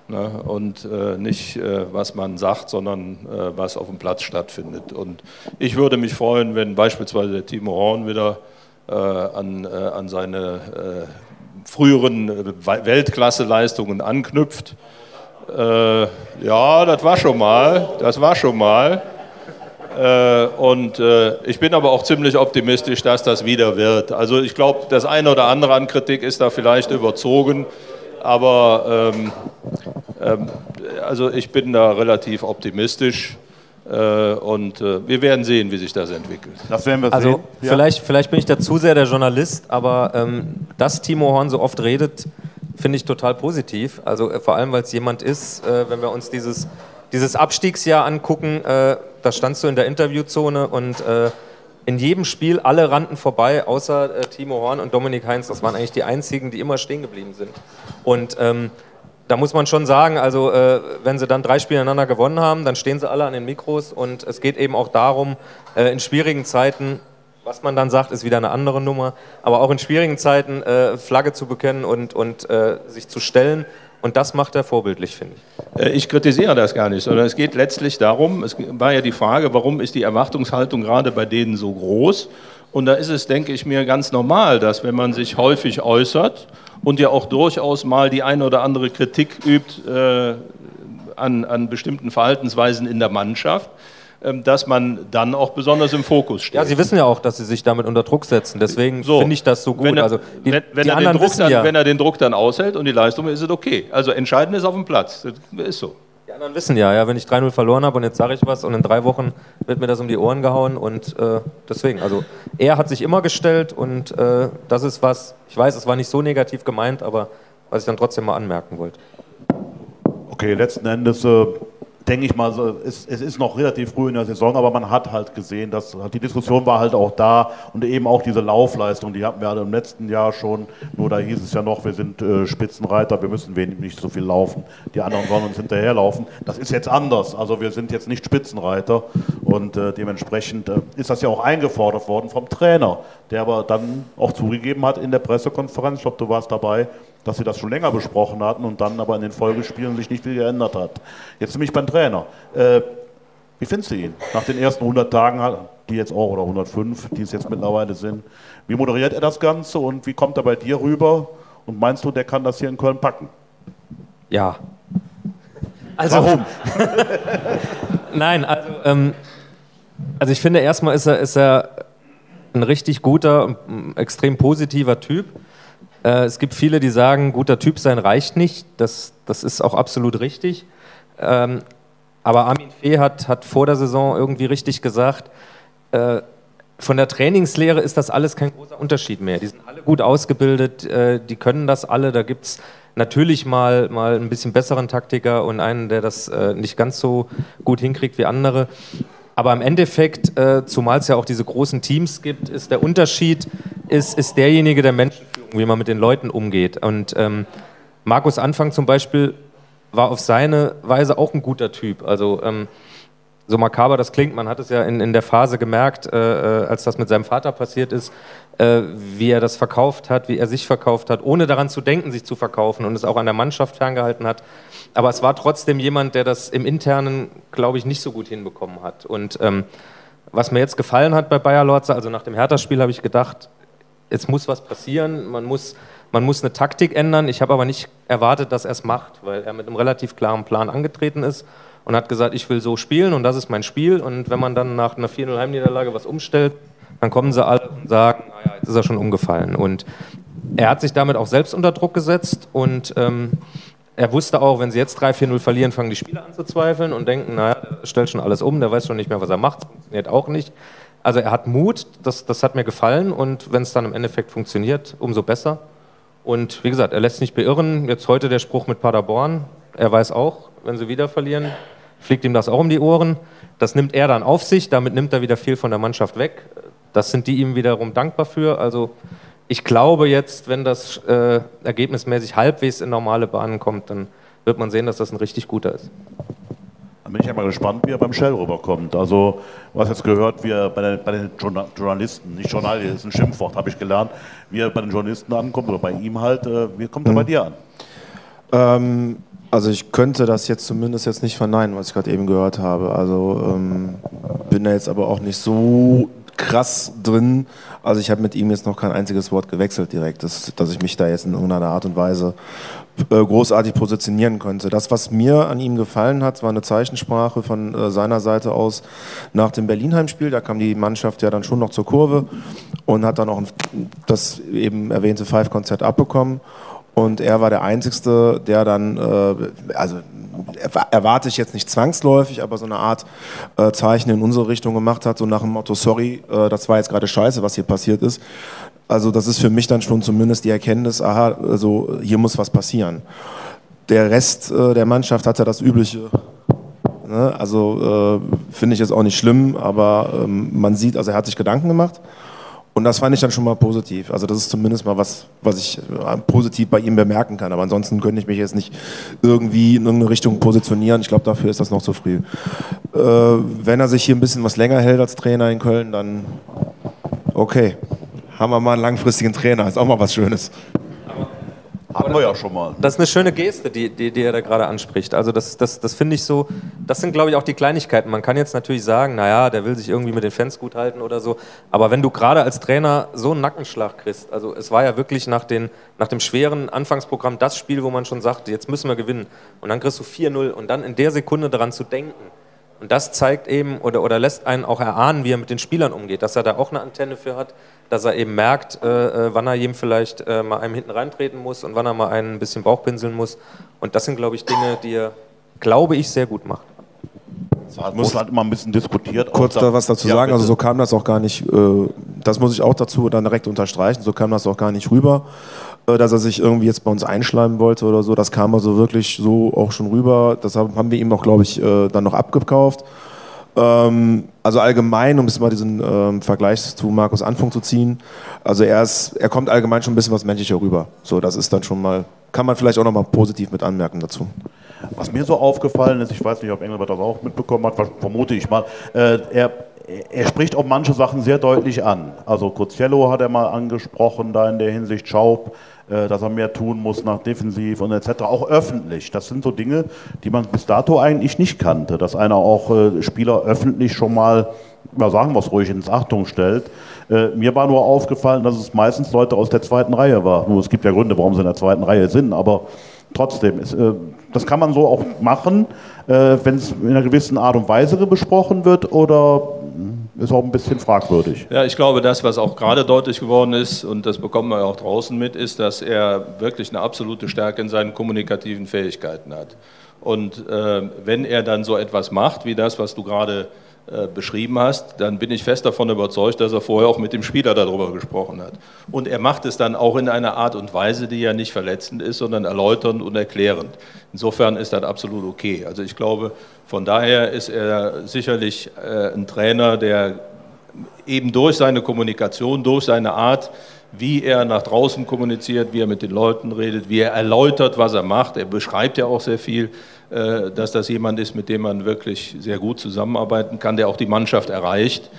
Ne? Und äh, nicht, äh, was man sagt, sondern äh, was auf dem Platz stattfindet. Und ich würde mich freuen, wenn beispielsweise der Timo Horn wieder äh, an, äh, an seine äh, früheren Weltklasseleistungen anknüpft. ja, das war schon mal, das war schon mal. und ich bin aber auch ziemlich optimistisch, dass das wieder wird. Also ich glaube, das eine oder andere an Kritik ist da vielleicht überzogen. Aber ähm, also ich bin da relativ optimistisch. Äh, und äh, wir werden sehen, wie sich das entwickelt. Das werden wir Also sehen. Ja. vielleicht, vielleicht bin ich da zu sehr der Journalist, aber ähm, dass Timo Horn so oft redet, finde ich total positiv. Also äh, vor allem, weil es jemand ist, äh, wenn wir uns dieses, dieses Abstiegsjahr angucken, äh, da standst du in der Interviewzone und in jedem Spiel alle rannten vorbei, außer äh, Timo Horn und Dominik Heinz. Das waren eigentlich die einzigen, die immer stehen geblieben sind. Und ähm, da muss man schon sagen, also äh, wenn sie dann drei Spiele ineinander gewonnen haben, dann stehen sie alle an den Mikros und es geht eben auch darum, äh, in schwierigen Zeiten, was man dann sagt, ist wieder eine andere Nummer, aber auch in schwierigen Zeiten äh, Flagge zu bekennen und, und äh, sich zu stellen. Und das macht er vorbildlich, finde ich. Äh, Ich kritisiere das gar nicht, sondern es geht letztlich darum, es war ja die Frage, warum ist die Erwartungshaltung gerade bei denen so groß? Und da ist es, denke ich mir, ganz normal, dass wenn man sich häufig äußert und ja auch durchaus mal die eine oder andere Kritik übt äh, an, an bestimmten Verhaltensweisen in der Mannschaft, ähm, dass man dann auch besonders im Fokus steht. Ja, Sie wissen ja auch, dass Sie sich damit unter Druck setzen. Deswegen So, finde ich das so gut. Wenn er, also die, wenn, wenn die er den Druck dann, ja, wenn er den Druck dann aushält und die Leistung ist es okay. Also entscheidend ist auf dem Platz. Das ist so. Die anderen wissen ja, ja wenn ich 3-0 verloren habe und jetzt sage ich was und in drei Wochen wird mir das um die Ohren gehauen und äh, deswegen, also er hat sich immer gestellt und äh, das ist was, ich weiß, es war nicht so negativ gemeint, aber was ich dann trotzdem mal anmerken wollte. Okay, letzten Endes äh, denke ich mal, es, es ist noch relativ früh in der Saison, aber man hat halt gesehen, dass die Diskussion war halt auch da und eben auch diese Laufleistung, die hatten wir halt im letzten Jahr schon, nur da hieß es ja noch, wir sind äh, Spitzenreiter, wir müssen wenig, nicht so viel laufen, die anderen sollen uns hinterherlaufen. Das ist jetzt anders, also wir sind jetzt nicht Spitzenreiter und äh, dementsprechend äh, ist das ja auch eingefordert worden vom Trainer, der aber dann auch zugegeben hat in der Pressekonferenz, ich glaube, du warst dabei, dass sie das schon länger besprochen hatten und dann aber in den Folgespielen sich nicht viel geändert hat. Jetzt nämlich beim Trainer. Äh, wie findest du ihn? Nach den ersten 100 Tagen, die jetzt auch, oder 105, die es jetzt mittlerweile sind. Wie moderiert er das Ganze und wie kommt er bei dir rüber? Und meinst du, der kann das hier in Köln packen? Ja. Also, Warum? Nein, also, ähm, also ich finde erstmal ist er, ist er ein richtig guter, extrem positiver Typ. Äh, es gibt viele, die sagen, guter Typ sein reicht nicht. Das, das ist auch absolut richtig. Ähm, aber Armin Fee hat, hat vor der Saison irgendwie richtig gesagt, äh, von der Trainingslehre ist das alles kein großer Unterschied mehr. Die sind alle gut ausgebildet, äh, die können das alle. Da gibt es natürlich mal, mal ein bisschen besseren Taktiker und einen, der das äh, nicht ganz so gut hinkriegt wie andere. Aber im Endeffekt, äh, zumal es ja auch diese großen Teams gibt, ist der Unterschied, ist, ist derjenige der Menschenführung, wie man mit den Leuten umgeht. Und ähm, Markus Anfang zum Beispiel war auf seine Weise auch ein guter Typ. Also ähm, so makaber das klingt, man hat es ja in, in der Phase gemerkt, äh, äh, als das mit seinem Vater passiert ist, äh, wie er das verkauft hat, wie er sich verkauft hat, ohne daran zu denken, sich zu verkaufen und es auch an der Mannschaft ferngehalten hat. Aber es war trotzdem jemand, der das im Internen, glaube ich, nicht so gut hinbekommen hat. Und ähm, was mir jetzt gefallen hat bei Bayer Lorze, also nach dem Hertha-Spiel habe ich gedacht, jetzt muss was passieren, man muss, man muss eine Taktik ändern. Ich habe aber nicht erwartet, dass er es macht, weil er mit einem relativ klaren Plan angetreten ist und hat gesagt, ich will so spielen und das ist mein Spiel. Und wenn man dann nach einer 4-0 Heimniederlage was umstellt, dann kommen sie alle und sagen, naja, jetzt ist er schon umgefallen. Und er hat sich damit auch selbst unter Druck gesetzt und ähm, er wusste auch, wenn sie jetzt 3-4-0 verlieren, fangen die Spieler an zu zweifeln und denken, naja, der stellt schon alles um, der weiß schon nicht mehr, was er macht, funktioniert auch nicht. Also er hat Mut, das, das hat mir gefallen und wenn es dann im Endeffekt funktioniert, umso besser. Und wie gesagt, er lässt sich nicht beirren. Jetzt heute der Spruch mit Paderborn. Er weiß auch, wenn sie wieder verlieren, fliegt ihm das auch um die Ohren. Das nimmt er dann auf sich, damit nimmt er wieder viel von der Mannschaft weg. Das sind die ihm wiederum dankbar für. Also ich glaube jetzt, wenn das äh, ergebnismäßig halbwegs in normale Bahnen kommt, dann wird man sehen, dass das ein richtig guter ist. Dann bin ich ja mal gespannt, wie er beim Shell rüberkommt. Also, du hast jetzt gehört, wie er bei den, bei den Journalisten, nicht Journalisten, das ist ein Schimpfwort, habe ich gelernt, wie er bei den Journalisten ankommt oder bei ihm halt. Äh, wie kommt er bei dir an? Ähm, also ich könnte das jetzt zumindest jetzt nicht verneinen, was ich gerade eben gehört habe. Also ähm, bin da jetzt aber auch nicht so krass drin. Also ich habe mit ihm jetzt noch kein einziges Wort gewechselt direkt, dass, dass ich mich da jetzt in irgendeiner Art und Weise äh, großartig positionieren könnte. Das, was mir an ihm gefallen hat, war eine Zeichensprache von äh, seiner Seite aus nach dem Berlin-Heimspiel. Da kam die Mannschaft ja dann schon noch zur Kurve und hat dann auch das eben erwähnte Five-Konzert abbekommen. Und er war der Einzige, der dann, äh, also erwarte ich jetzt nicht zwangsläufig, aber so eine Art äh, Zeichen in unsere Richtung gemacht hat, so nach dem Motto, sorry, äh, das war jetzt gerade scheiße, was hier passiert ist. Also das ist für mich dann schon zumindest die Erkenntnis, aha, also hier muss was passieren. Der Rest äh, der Mannschaft hat ja das Übliche. Ne? Also äh, finde ich jetzt auch nicht schlimm, aber ähm, man sieht, also er hat sich Gedanken gemacht. Und das fand ich dann schon mal positiv. Also das ist zumindest mal was, was ich äh, positiv bei ihm bemerken kann. Aber ansonsten könnte ich mich jetzt nicht irgendwie in irgendeine Richtung positionieren. Ich glaube, dafür ist das noch zu früh. Äh, wenn er sich hier ein bisschen was länger hält als Trainer in Köln, dann okay. Haben wir mal einen langfristigen Trainer. Ist auch mal was Schönes. Hatten wir ja schon mal. Das ist eine schöne Geste, die, die, die er da gerade anspricht. Also das, das, das finde ich so, das sind glaube ich auch die Kleinigkeiten. Man kann jetzt natürlich sagen, naja, der will sich irgendwie mit den Fans gut halten oder so. Aber wenn du gerade als Trainer so einen Nackenschlag kriegst, also es war ja wirklich nach, den, nach dem schweren Anfangsprogramm das Spiel, wo man schon sagt, jetzt müssen wir gewinnen. Und dann kriegst du 4-0 und dann in der Sekunde daran zu denken. Und das zeigt eben oder, oder lässt einen auch erahnen, wie er mit den Spielern umgeht, dass er da auch eine Antenne für hat, dass er eben merkt, äh, äh, wann er jedem vielleicht äh, mal einem hinten reintreten muss und wann er mal einen ein bisschen Bauchpinseln muss. Und das sind, glaube ich, Dinge, die er, glaube ich, sehr gut macht. Das muss halt immer ein bisschen diskutiert. Kurz da was dazu Ja, sagen, also bitte. so kam das auch gar nicht, äh, das muss ich auch dazu dann direkt unterstreichen, so kam das auch gar nicht rüber, dass er sich irgendwie jetzt bei uns einschleimen wollte oder so, das kam also wirklich so auch schon rüber, das haben haben wir ihm auch, glaube ich, äh, dann noch abgekauft. Ähm, also allgemein, um jetzt mal diesen ähm, Vergleich zu Markus Anfang zu ziehen, also er, ist, er kommt allgemein schon ein bisschen was menschlicher rüber. So, das ist dann schon mal, kann man vielleicht auch nochmal positiv mit anmerken dazu. Was mir so aufgefallen ist, ich weiß nicht, ob Engelbert das auch mitbekommen hat, vermute ich mal, äh, er, er spricht auch manche Sachen sehr deutlich an. Also Coziello hat er mal angesprochen, da in der Hinsicht Schaub, äh, dass er mehr tun muss nach Defensiv und etc. Auch öffentlich. Das sind so Dinge, die man bis dato eigentlich nicht kannte, dass einer auch äh, Spieler öffentlich schon mal, mal sagen wir es ruhig, ins Achtung stellt. Äh, mir war nur aufgefallen, dass es meistens Leute aus der zweiten Reihe war. Nur es gibt ja Gründe, warum sie in der zweiten Reihe sind, aber trotzdem, das kann man so auch machen, wenn es in einer gewissen Art und Weise besprochen wird oder ist auch ein bisschen fragwürdig. Ja, ich glaube, das, was auch gerade deutlich geworden ist, und das bekommt man ja auch draußen mit, ist, dass er wirklich eine absolute Stärke in seinen kommunikativen Fähigkeiten hat. Und äh, wenn er dann so etwas macht, wie das, was du gerade äh, beschrieben hast, dann bin ich fest davon überzeugt, dass er vorher auch mit dem Spieler darüber gesprochen hat. Und er macht es dann auch in einer Art und Weise, die ja nicht verletzend ist, sondern erläuternd und erklärend. Insofern ist das absolut okay. Also ich glaube, von daher ist er sicherlich äh, ein Trainer, der eben durch seine Kommunikation, durch seine Art, wie er nach draußen kommuniziert, wie er mit den Leuten redet, wie er erläutert, was er macht. Er beschreibt ja auch sehr viel, äh, dass das jemand ist, mit dem man wirklich sehr gut zusammenarbeiten kann, der auch die Mannschaft erreicht.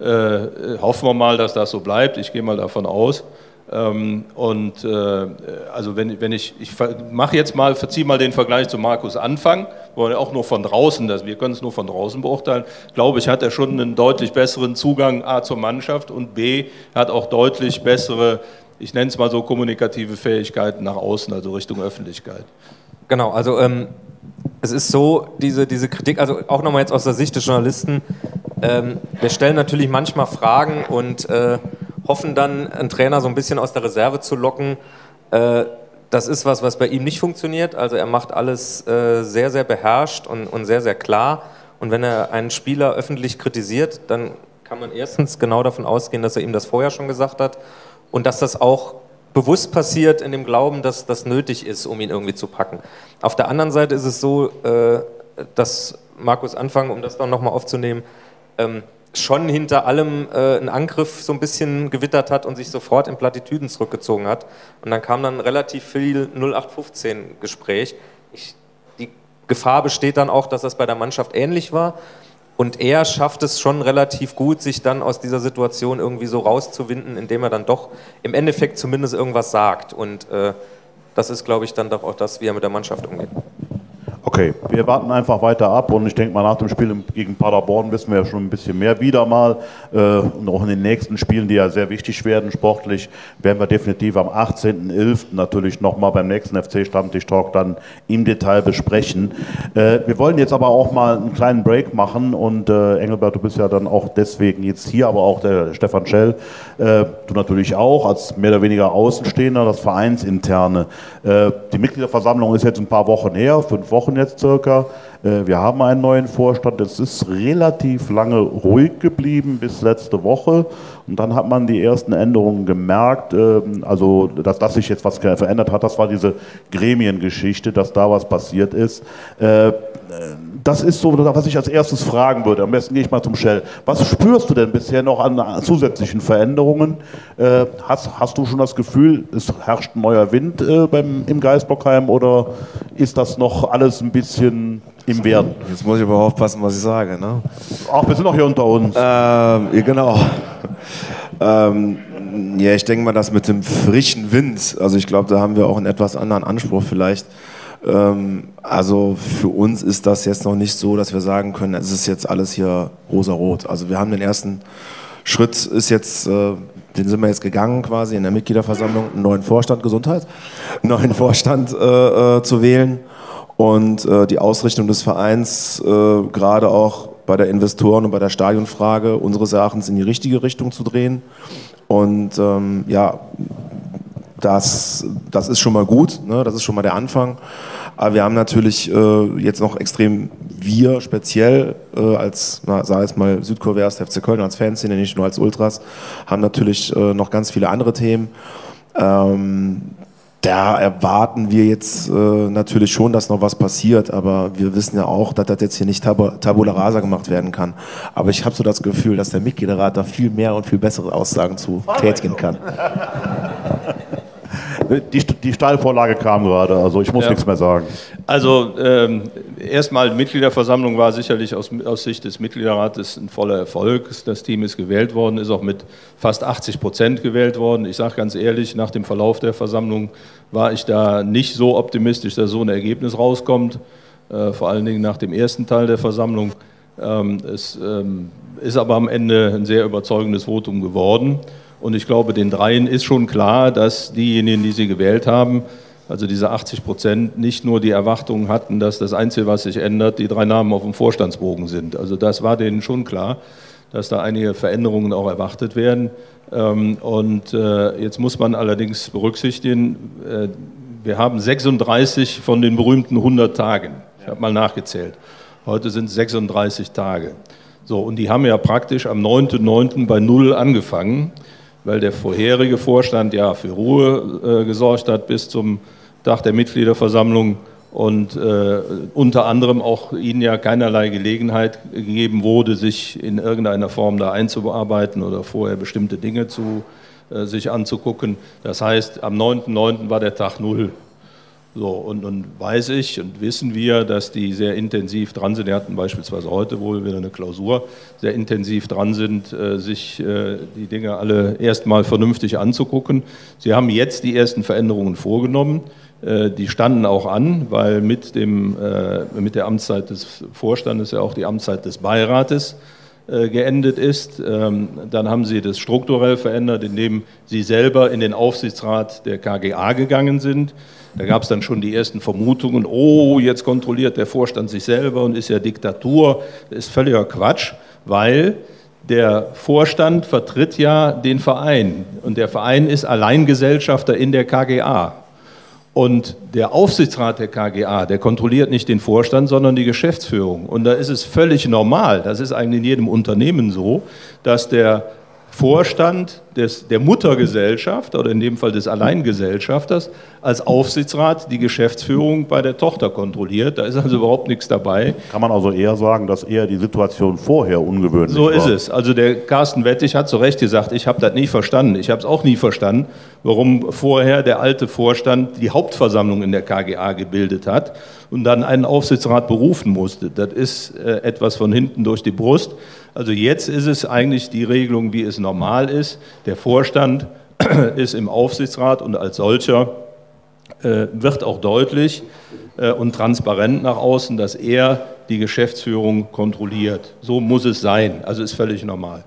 Äh, Hoffen wir mal, dass das so bleibt. Ich gehe mal davon aus. Ähm, Und äh, also wenn, wenn ich, ich mache jetzt mal, verziehe mal den Vergleich zu Markus Anfang, wo er auch nur von draußen, das, wir können es nur von draußen beurteilen, glaube ich, hat er schon einen deutlich besseren Zugang A zur Mannschaft und B hat auch deutlich bessere, ich nenne es mal so, kommunikative Fähigkeiten nach außen, also Richtung Öffentlichkeit. Genau, also ähm, es ist so, diese, diese Kritik, also auch nochmal jetzt aus der Sicht des Journalisten, ähm, wir stellen natürlich manchmal Fragen und, äh, hoffen dann, einen Trainer so ein bisschen aus der Reserve zu locken. Äh, das ist was, was bei ihm nicht funktioniert. Also er macht alles äh, sehr, sehr beherrscht und, und sehr, sehr klar. Und wenn er einen Spieler öffentlich kritisiert, dann kann man erstens genau davon ausgehen, dass er ihm das vorher schon gesagt hat und dass das auch bewusst passiert in dem Glauben, dass das nötig ist, um ihn irgendwie zu packen. Auf der anderen Seite ist es so, äh, dass Markus Anfang, um das dann nochmal aufzunehmen, ähm, schon hinter allem äh, einen Angriff so ein bisschen gewittert hat und sich sofort in Plattitüden zurückgezogen hat. Und dann kam dann relativ viel 0815-Gespräch. Die Gefahr besteht dann auch, dass das bei der Mannschaft ähnlich war. Und er schafft es schon relativ gut, sich dann aus dieser Situation irgendwie so rauszuwinden, indem er dann doch im Endeffekt zumindest irgendwas sagt. Und äh, das ist, glaube ich, dann doch auch das, wie er mit der Mannschaft umgeht. Okay, wir warten einfach weiter ab und ich denke mal, nach dem Spiel gegen Paderborn wissen wir ja schon ein bisschen mehr wieder mal. Äh, und auch in den nächsten Spielen, die ja sehr wichtig werden, sportlich, werden wir definitiv am 18.11. natürlich nochmal beim nächsten FC-Stammtisch-Talk dann im Detail besprechen. Äh, wir wollen jetzt aber auch mal einen kleinen Break machen und äh, Engelbert, du bist ja dann auch deswegen jetzt hier, aber auch der Stefan Schell, du natürlich auch als mehr oder weniger Außenstehender, das Vereinsinterne. die Mitgliederversammlung ist jetzt ein paar Wochen her, fünf Wochen jetzt circa. Äh, wir haben einen neuen Vorstand. Es ist relativ lange ruhig geblieben bis letzte Woche. Und dann hat man die ersten Änderungen gemerkt. Ähm, also, dass das sich jetzt was verändert hat, das war diese Gremiengeschichte, dass da was passiert ist. Das ist so, was ich als erstes fragen würde. Am besten gehe ich mal zum Shell. Was spürst du denn bisher noch an zusätzlichen Veränderungen? Äh, hast, hast du schon das Gefühl, es herrscht ein neuer Wind äh, beim, im Geisbockheim oder ist das noch alles ein bisschen im Werden? Jetzt muss ich aber aufpassen, was ich sage. Ne? Ach, wir sind auch hier unter uns. Ähm, genau. Ähm, ja, ich denke mal, das mit dem frischen Wind, also ich glaube, da haben wir auch einen etwas anderen Anspruch vielleicht. Ähm, also für uns ist das jetzt noch nicht so, dass wir sagen können, es ist jetzt alles hier rosa-rot. Also wir haben den ersten Schritt, ist jetzt, äh, den sind wir jetzt gegangen quasi in der Mitgliederversammlung, einen neuen Vorstand Gesundheit, einen neuen Vorstand äh, äh, zu wählen und äh, die Ausrichtung des Vereins äh, gerade auch bei der Investoren- und bei der Stadionfrage unseres Erachtens in die richtige Richtung zu drehen. Und ähm, ja, das, das ist schon mal gut, ne? das ist schon mal der Anfang. Aber wir haben natürlich äh, jetzt noch extrem, wir speziell äh, als, na, sag jetzt mal, Südkoreas, FC Köln als Fanszene, nicht nur als Ultras, haben natürlich äh, noch ganz viele andere Themen. Ähm, da erwarten wir jetzt äh, natürlich schon, dass noch was passiert, aber wir wissen ja auch, dass das jetzt hier nicht tab tabula rasa gemacht werden kann. Aber ich habe so das Gefühl, dass der Mitgliederrat da viel mehr und viel bessere Aussagen zu tätigen kann. Die, die Steilvorlage kam gerade, also ich muss ja. nichts mehr sagen. Also ähm, erstmal, Mitgliederversammlung war sicherlich aus, aus, Sicht des Mitgliederrates ein voller Erfolg. Das Team ist gewählt worden, ist auch mit fast 80 Prozent gewählt worden. Ich sage ganz ehrlich, nach dem Verlauf der Versammlung war ich da nicht so optimistisch, dass so ein Ergebnis rauskommt, äh, vor allen Dingen nach dem ersten Teil der Versammlung. Ähm, es ähm, ist aber am Ende ein sehr überzeugendes Votum geworden. Und ich glaube, den Dreien ist schon klar, dass diejenigen, die sie gewählt haben, also diese 80 Prozent, nicht nur die Erwartungen hatten, dass das Einzige, was sich ändert, die drei Namen auf dem Vorstandsbogen sind. Also das war denen schon klar, dass da einige Veränderungen auch erwartet werden. Ähm, und äh, jetzt muss man allerdings berücksichtigen, äh, wir haben 36 von den berühmten 100 Tagen. Ich habe mal nachgezählt. Heute sind es 36 Tage. So, und die haben ja praktisch am 9.9. bei Null angefangen weil der vorherige Vorstand ja für Ruhe äh, gesorgt hat bis zum Tag der Mitgliederversammlung und äh, unter anderem auch ihnen ja keinerlei Gelegenheit gegeben wurde, sich in irgendeiner Form da einzuarbeiten oder vorher bestimmte Dinge zu äh, sich anzugucken. Das heißt, am 9.9. war der Tag Null. So, und nun weiß ich und wissen wir, dass die sehr intensiv dran sind. Die hatten beispielsweise heute wohl wieder eine Klausur, sehr intensiv dran sind, äh, sich äh, die Dinge alle erstmal vernünftig anzugucken. Sie haben jetzt die ersten Veränderungen vorgenommen. Äh, die standen auch an, weil mit, dem, mit der Amtszeit des Vorstandes ja auch die Amtszeit des Beirates geendet ist. Ähm, dann haben sie das strukturell verändert, indem sie selber in den Aufsichtsrat der KGA gegangen sind. Da gab es dann schon die ersten Vermutungen, oh, jetzt kontrolliert der Vorstand sich selber und ist ja Diktatur. Das ist völliger Quatsch, weil der Vorstand vertritt ja den Verein und der Verein ist Alleingesellschafter in der KGA. Und der Aufsichtsrat der KGA, der kontrolliert nicht den Vorstand, sondern die Geschäftsführung. Und da ist es völlig normal, das ist eigentlich in jedem Unternehmen so, dass der Vorstand des, der Muttergesellschaft oder in dem Fall des Alleingesellschafters als Aufsichtsrat die Geschäftsführung bei der Tochter kontrolliert. Da ist also überhaupt nichts dabei. Kann man also eher sagen, dass eher die Situation vorher ungewöhnlich So war? ist es. Also der Carsten Wettig hat zu Recht gesagt, ich habe das nie verstanden. Ich habe es auch nie verstanden, warum vorher der alte Vorstand die Hauptversammlung in der KGA gebildet hat und dann einen Aufsichtsrat berufen musste. Das ist äh, etwas von hinten durch die Brust. Also jetzt ist es eigentlich die Regelung, wie es normal ist. Der Vorstand ist im Aufsichtsrat und als solcher äh, wird auch deutlich äh, und transparent nach außen, dass er die Geschäftsführung kontrolliert. So muss es sein. Also ist völlig normal.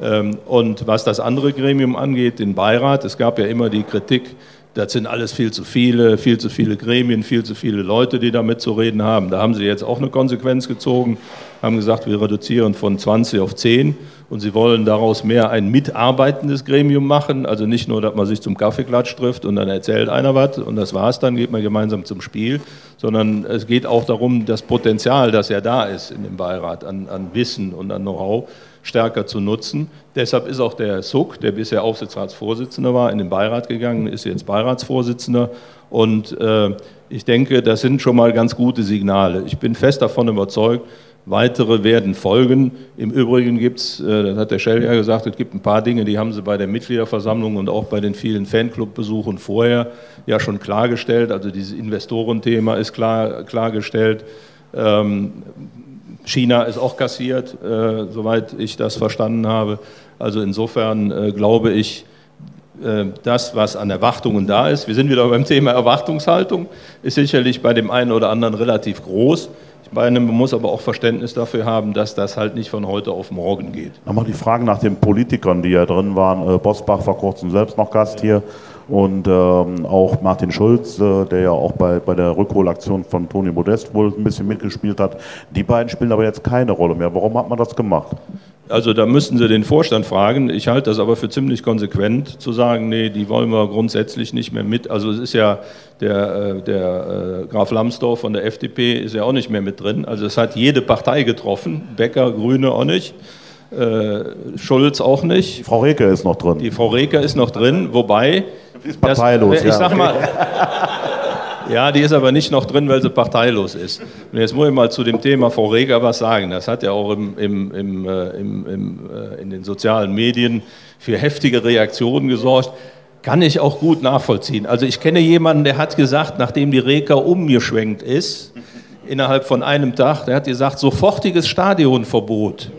Ähm, und was das andere Gremium angeht, den Beirat, es gab ja immer die Kritik, das sind alles viel zu viele, viel zu viele Gremien, viel zu viele Leute, die da mitzureden haben. Da haben sie jetzt auch eine Konsequenz gezogen, haben gesagt, wir reduzieren von 20 auf 10 und sie wollen daraus mehr ein mitarbeitendes Gremium machen. Also nicht nur, dass man sich zum Kaffeeklatsch trifft und dann erzählt einer was und das war's dann, geht man gemeinsam zum Spiel, sondern es geht auch darum, das Potenzial, das ja da ist in dem Beirat an, an Wissen und an Know-how, stärker zu nutzen. Deshalb ist auch der Suck, der bisher Aufsichtsratsvorsitzender war, in den Beirat gegangen, ist jetzt Beiratsvorsitzender. Und äh, ich denke, das sind schon mal ganz gute Signale. Ich bin fest davon überzeugt, weitere werden folgen. Im Übrigen gibt es, äh, das hat der Shell ja gesagt, es gibt ein paar Dinge, die haben sie bei der Mitgliederversammlung und auch bei den vielen Fanclub-Besuchen vorher ja schon klargestellt. Also dieses Investorenthema ist klar, klargestellt. Ähm, China ist auch kassiert, äh, soweit ich das verstanden habe. Also insofern äh, glaube ich, das, was an Erwartungen da ist, wir sind wieder beim Thema Erwartungshaltung, ist sicherlich bei dem einen oder anderen relativ groß. Bei einem man muss aber auch Verständnis dafür haben, dass das halt nicht von heute auf morgen geht. Nochmal die Frage nach den Politikern, die ja drin waren. Äh, Bosbach war kurzem selbst noch Gast hier und ähm, auch Martin Schulz, äh, der ja auch bei, bei der Rückholaktion von Toni Modest wohl ein bisschen mitgespielt hat. Die beiden spielen aber jetzt keine Rolle mehr. Warum hat man das gemacht? Also da müssten Sie den Vorstand fragen. Ich halte das aber für ziemlich konsequent zu sagen, nee, die wollen wir grundsätzlich nicht mehr mit. Also es ist ja der, äh, der äh, Graf Lambsdorff von der FDP ist ja auch nicht mehr mit drin. Also es hat jede Partei getroffen, Becker, Grüne auch nicht. Äh, Schulz auch nicht. Frau Reke ist noch drin. Die Frau Reker ist noch drin, wobei. Die ist parteilos. Das, ich ja, sag mal. Ja, die ist aber nicht noch drin, weil sie parteilos ist. Und jetzt muss ich mal zu dem Thema Frau Reger was sagen. Das hat ja auch im, im, im, äh, im, im, äh, in den sozialen Medien für heftige Reaktionen gesorgt. Kann ich auch gut nachvollziehen. Also ich kenne jemanden, der hat gesagt, nachdem die Reker umgeschwenkt ist, innerhalb von einem Tag, der hat gesagt, sofortiges Stadionverbot.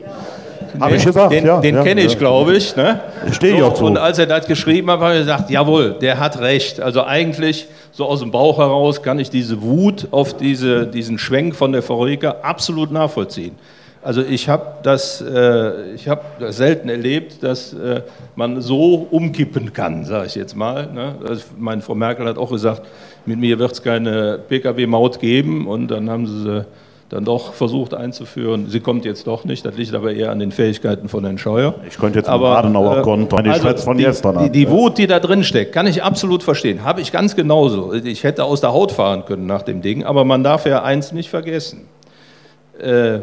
Hab ich gesagt, den, ja, Den ja, kenne ich, ja. glaube ich. Ne? Stehe ich auch zu. Und als er das geschrieben hat, habe ich gesagt, jawohl, der hat recht. Also eigentlich, so aus dem Bauch heraus, kann ich diese Wut auf diese, diesen Schwenk von der Verrücke absolut nachvollziehen. Also ich habe das, äh, ich hab das selten erlebt, dass äh, man so umkippen kann, sage ich jetzt mal. Ne? Also meine Frau Merkel hat auch gesagt, mit mir wird es keine Pkw-Maut geben und dann haben sie sie dann doch versucht einzuführen. Sie kommt jetzt doch nicht, das liegt aber eher an den Fähigkeiten von Herrn Scheuer. Ich könnte jetzt einen Adenauer kontern, die Schwätz von die, gestern die, die Wut, die da drin steckt, kann ich absolut verstehen. Habe ich ganz genauso. Ich hätte aus der Haut fahren können nach dem Ding, aber man darf ja eins nicht vergessen. Äh,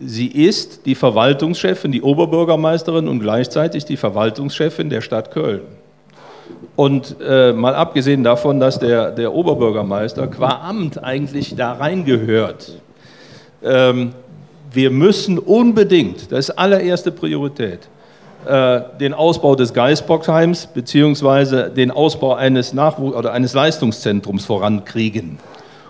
sie ist die Verwaltungschefin, die Oberbürgermeisterin und gleichzeitig die Verwaltungschefin der Stadt Köln. Und äh, mal abgesehen davon, dass der, der Oberbürgermeister qua Amt eigentlich da reingehört, ähm, wir müssen unbedingt, das ist allererste Priorität, äh, den Ausbau des Geisbockheims beziehungsweise den Ausbau eines, Nachwuch oder eines Leistungszentrums vorankriegen.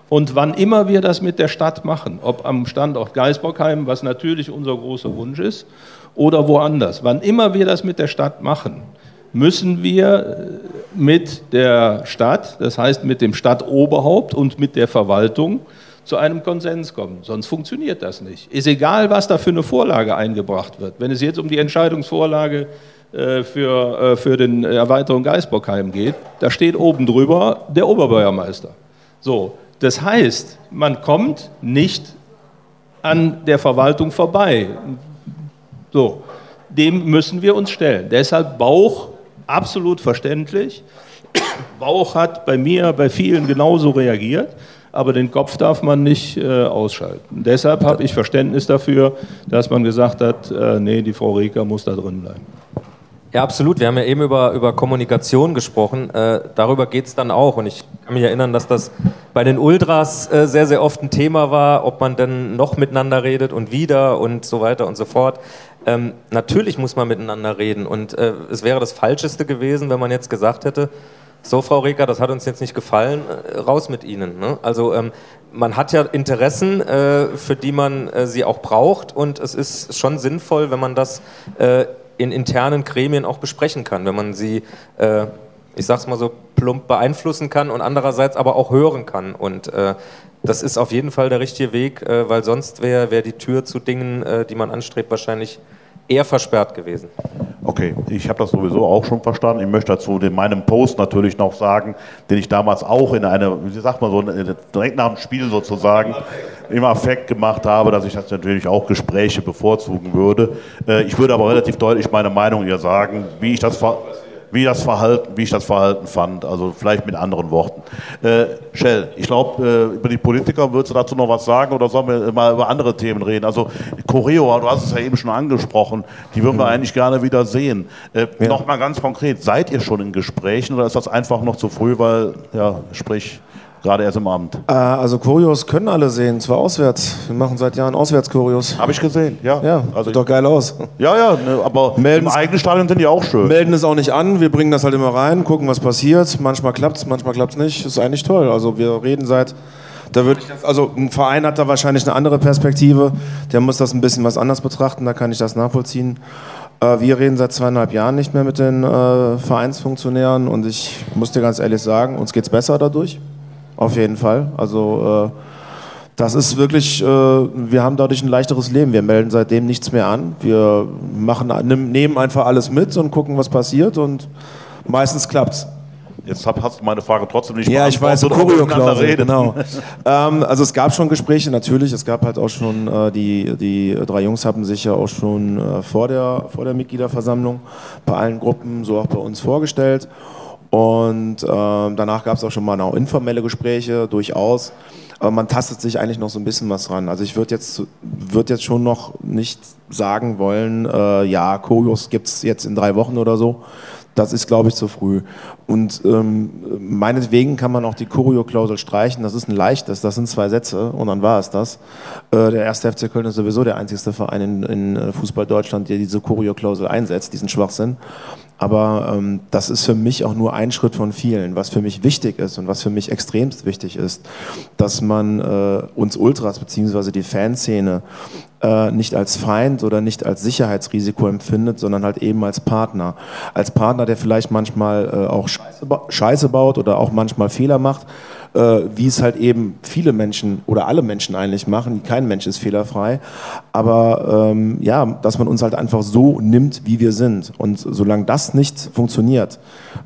Und wann immer wir das mit der Stadt machen, ob am Standort Geisbockheim, was natürlich unser großer Wunsch ist, oder woanders, wann immer wir das mit der Stadt machen, müssen wir äh, mit der Stadt, das heißt mit dem Stadtoberhaupt und mit der Verwaltung, zu einem Konsens kommen. Sonst funktioniert das nicht. Ist egal, was da für eine Vorlage eingebracht wird. Wenn es jetzt um die Entscheidungsvorlage äh, für, äh, für den Erweiterung Geisbockheim geht, da steht oben drüber der Oberbürgermeister. So, das heißt, man kommt nicht an der Verwaltung vorbei. So, dem müssen wir uns stellen. Deshalb Bauch, absolut verständlich. Bauch hat bei mir, bei vielen genauso reagiert, aber den Kopf darf man nicht äh, ausschalten. Deshalb habe ich Verständnis dafür, dass man gesagt hat, äh, nee, die Frau Reker muss da drin bleiben. Ja, absolut. Wir haben ja eben über, über Kommunikation gesprochen. Äh, darüber geht es dann auch. Und ich kann mich erinnern, dass das bei den Ultras äh, sehr, sehr oft ein Thema war, ob man denn noch miteinander redet und wieder und so weiter und so fort. Ähm, natürlich muss man miteinander reden. Und äh, es wäre das Falscheste gewesen, wenn man jetzt gesagt hätte, so Frau Reker, das hat uns jetzt nicht gefallen, äh, raus mit Ihnen. Ne? Also ähm, man hat ja Interessen, äh, für die man äh, sie auch braucht. Und es ist schon sinnvoll, wenn man das äh, in internen Gremien auch besprechen kann, wenn man sie, äh, ich sag's mal so, plump beeinflussen kann und andererseits aber auch hören kann. Und äh, das ist auf jeden Fall der richtige Weg, weil sonst wäre wär die Tür zu Dingen, die man anstrebt, wahrscheinlich eher versperrt gewesen. Okay, ich habe das sowieso auch schon verstanden. Ich möchte dazu in meinem Post natürlich noch sagen, den ich damals auch in einer, wie sagt man so, direkt nach dem Spiel sozusagen im Affekt gemacht habe, dass ich das natürlich auch Gespräche bevorzugen würde. Äh, ich würde aber relativ deutlich meine Meinung hier sagen, wie ich das wie, das Verhalten, wie ich das Verhalten fand, also vielleicht mit anderen Worten. Äh, Shell, ich glaube, äh, über die Politiker würdest du dazu noch was sagen oder sollen wir mal über andere Themen reden? Also Choreo, du hast es ja eben schon angesprochen, die würden wir mhm. eigentlich gerne wieder sehen. Äh, ja. Nochmal ganz konkret, seid ihr schon in Gesprächen oder ist das einfach noch zu früh, weil, ja, sprich, gerade erst im Abend. Äh, also Choreos können alle sehen, zwar auswärts. Wir machen seit Jahren Auswärts-Choreos. Habe ich gesehen, ja. Ja, also sieht doch geil aus. Ja, ja, ne, aber melden im eigenen Stadion sind die auch schön. Melden es auch nicht an, wir bringen das halt immer rein, gucken, was passiert. Manchmal klappt es, manchmal klappt es nicht. Ist eigentlich toll. Also wir reden seit da würde ich das, also ein Verein hat da wahrscheinlich eine andere Perspektive, der muss das ein bisschen was anders betrachten, da kann ich das nachvollziehen. Äh, wir reden seit zweieinhalb Jahren nicht mehr mit den äh, Vereinsfunktionären und ich muss dir ganz ehrlich sagen, uns geht es besser dadurch. Auf jeden Fall. Also äh, das ist wirklich, äh, wir haben dadurch ein leichteres Leben. Wir melden seitdem nichts mehr an. Wir machen, nehmen einfach alles mit und gucken, was passiert und meistens klappt's. Jetzt hast du meine Frage trotzdem nicht Ja, ich weiß, so Choreo-Klausel, genau. ähm, also es gab schon Gespräche, natürlich. Es gab halt auch schon, äh, die, die drei Jungs haben sich ja auch schon äh, vor, der, vor der Mitgliederversammlung bei allen Gruppen, so auch bei uns vorgestellt. Und äh, danach gab es auch schon mal noch informelle Gespräche, durchaus. Aber man tastet sich eigentlich noch so ein bisschen was ran. Also ich würde jetzt, würd jetzt schon noch nicht sagen wollen, äh, ja, Choreos gibt es jetzt in drei Wochen oder so. Das ist, glaube ich, zu früh. Und ähm, meinetwegen kann man auch die Choreo-Klausel streichen. Das ist ein leichtes, das sind zwei Sätze und dann war es das. Äh, der erste FC Köln ist sowieso der einzigste Verein in, in äh, Fußball Deutschland, der diese Choreo-Klausel einsetzt, diesen Schwachsinn. Aber ähm, das ist für mich auch nur ein Schritt von vielen. Was für mich wichtig ist und was für mich extremst wichtig ist, dass man äh, uns Ultras bzw. die Fanszene äh, nicht als Feind oder nicht als Sicherheitsrisiko empfindet, sondern halt eben als Partner. Als Partner, der vielleicht manchmal äh, auch Scheiße, ba Scheiße baut oder auch manchmal Fehler macht äh, wie es halt eben viele Menschen oder alle Menschen eigentlich machen. Kein Mensch ist fehlerfrei. Aber ähm, ja, dass man uns halt einfach so nimmt, wie wir sind. Und solange das nicht funktioniert,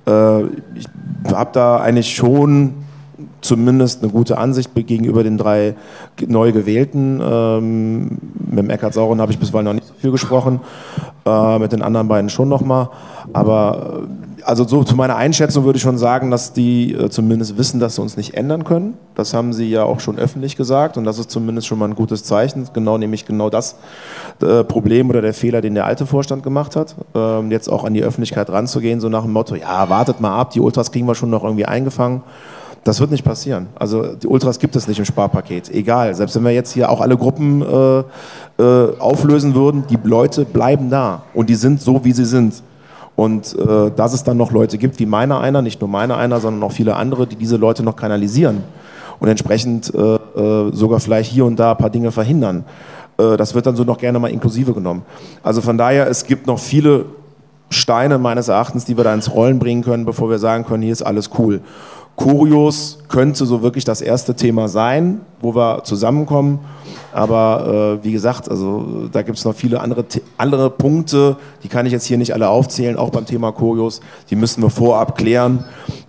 äh, ich habe da eigentlich schon zumindest eine gute Ansicht gegenüber den drei neu gewählten. Ähm, mit dem Eckhard Sauren habe ich bisweilen noch nicht so viel gesprochen, äh, mit den anderen beiden schon nochmal. Aber also so zu meiner Einschätzung würde ich schon sagen, dass die äh, zumindest wissen, dass sie uns nicht ändern können. Das haben sie ja auch schon öffentlich gesagt und das ist zumindest schon mal ein gutes Zeichen. Genau, nämlich genau das äh, Problem oder der Fehler, den der alte Vorstand gemacht hat. Ähm, jetzt auch an die Öffentlichkeit ranzugehen, so nach dem Motto, ja, wartet mal ab, die Ultras kriegen wir schon noch irgendwie eingefangen. Das wird nicht passieren. Also die Ultras gibt es nicht im Sparpaket. Egal. Selbst wenn wir jetzt hier auch alle Gruppen äh, äh, auflösen würden, die Leute bleiben da und die sind so, wie sie sind. Und äh, dass es dann noch Leute gibt, wie meiner einer, nicht nur meiner einer, sondern auch viele andere, die diese Leute noch kanalisieren und entsprechend äh, äh, sogar vielleicht hier und da ein paar Dinge verhindern. Äh, das wird dann so noch gerne mal inklusive genommen. Also von daher, es gibt noch viele Steine meines Erachtens, die wir da ins Rollen bringen können, bevor wir sagen können, hier ist alles cool. Kurios könnte so wirklich das erste Thema sein, wo wir zusammenkommen. Aber äh, wie gesagt, also da gibt es noch viele andere, andere Punkte, die kann ich jetzt hier nicht alle aufzählen, auch beim Thema Kurios. Die müssen wir vorab klären,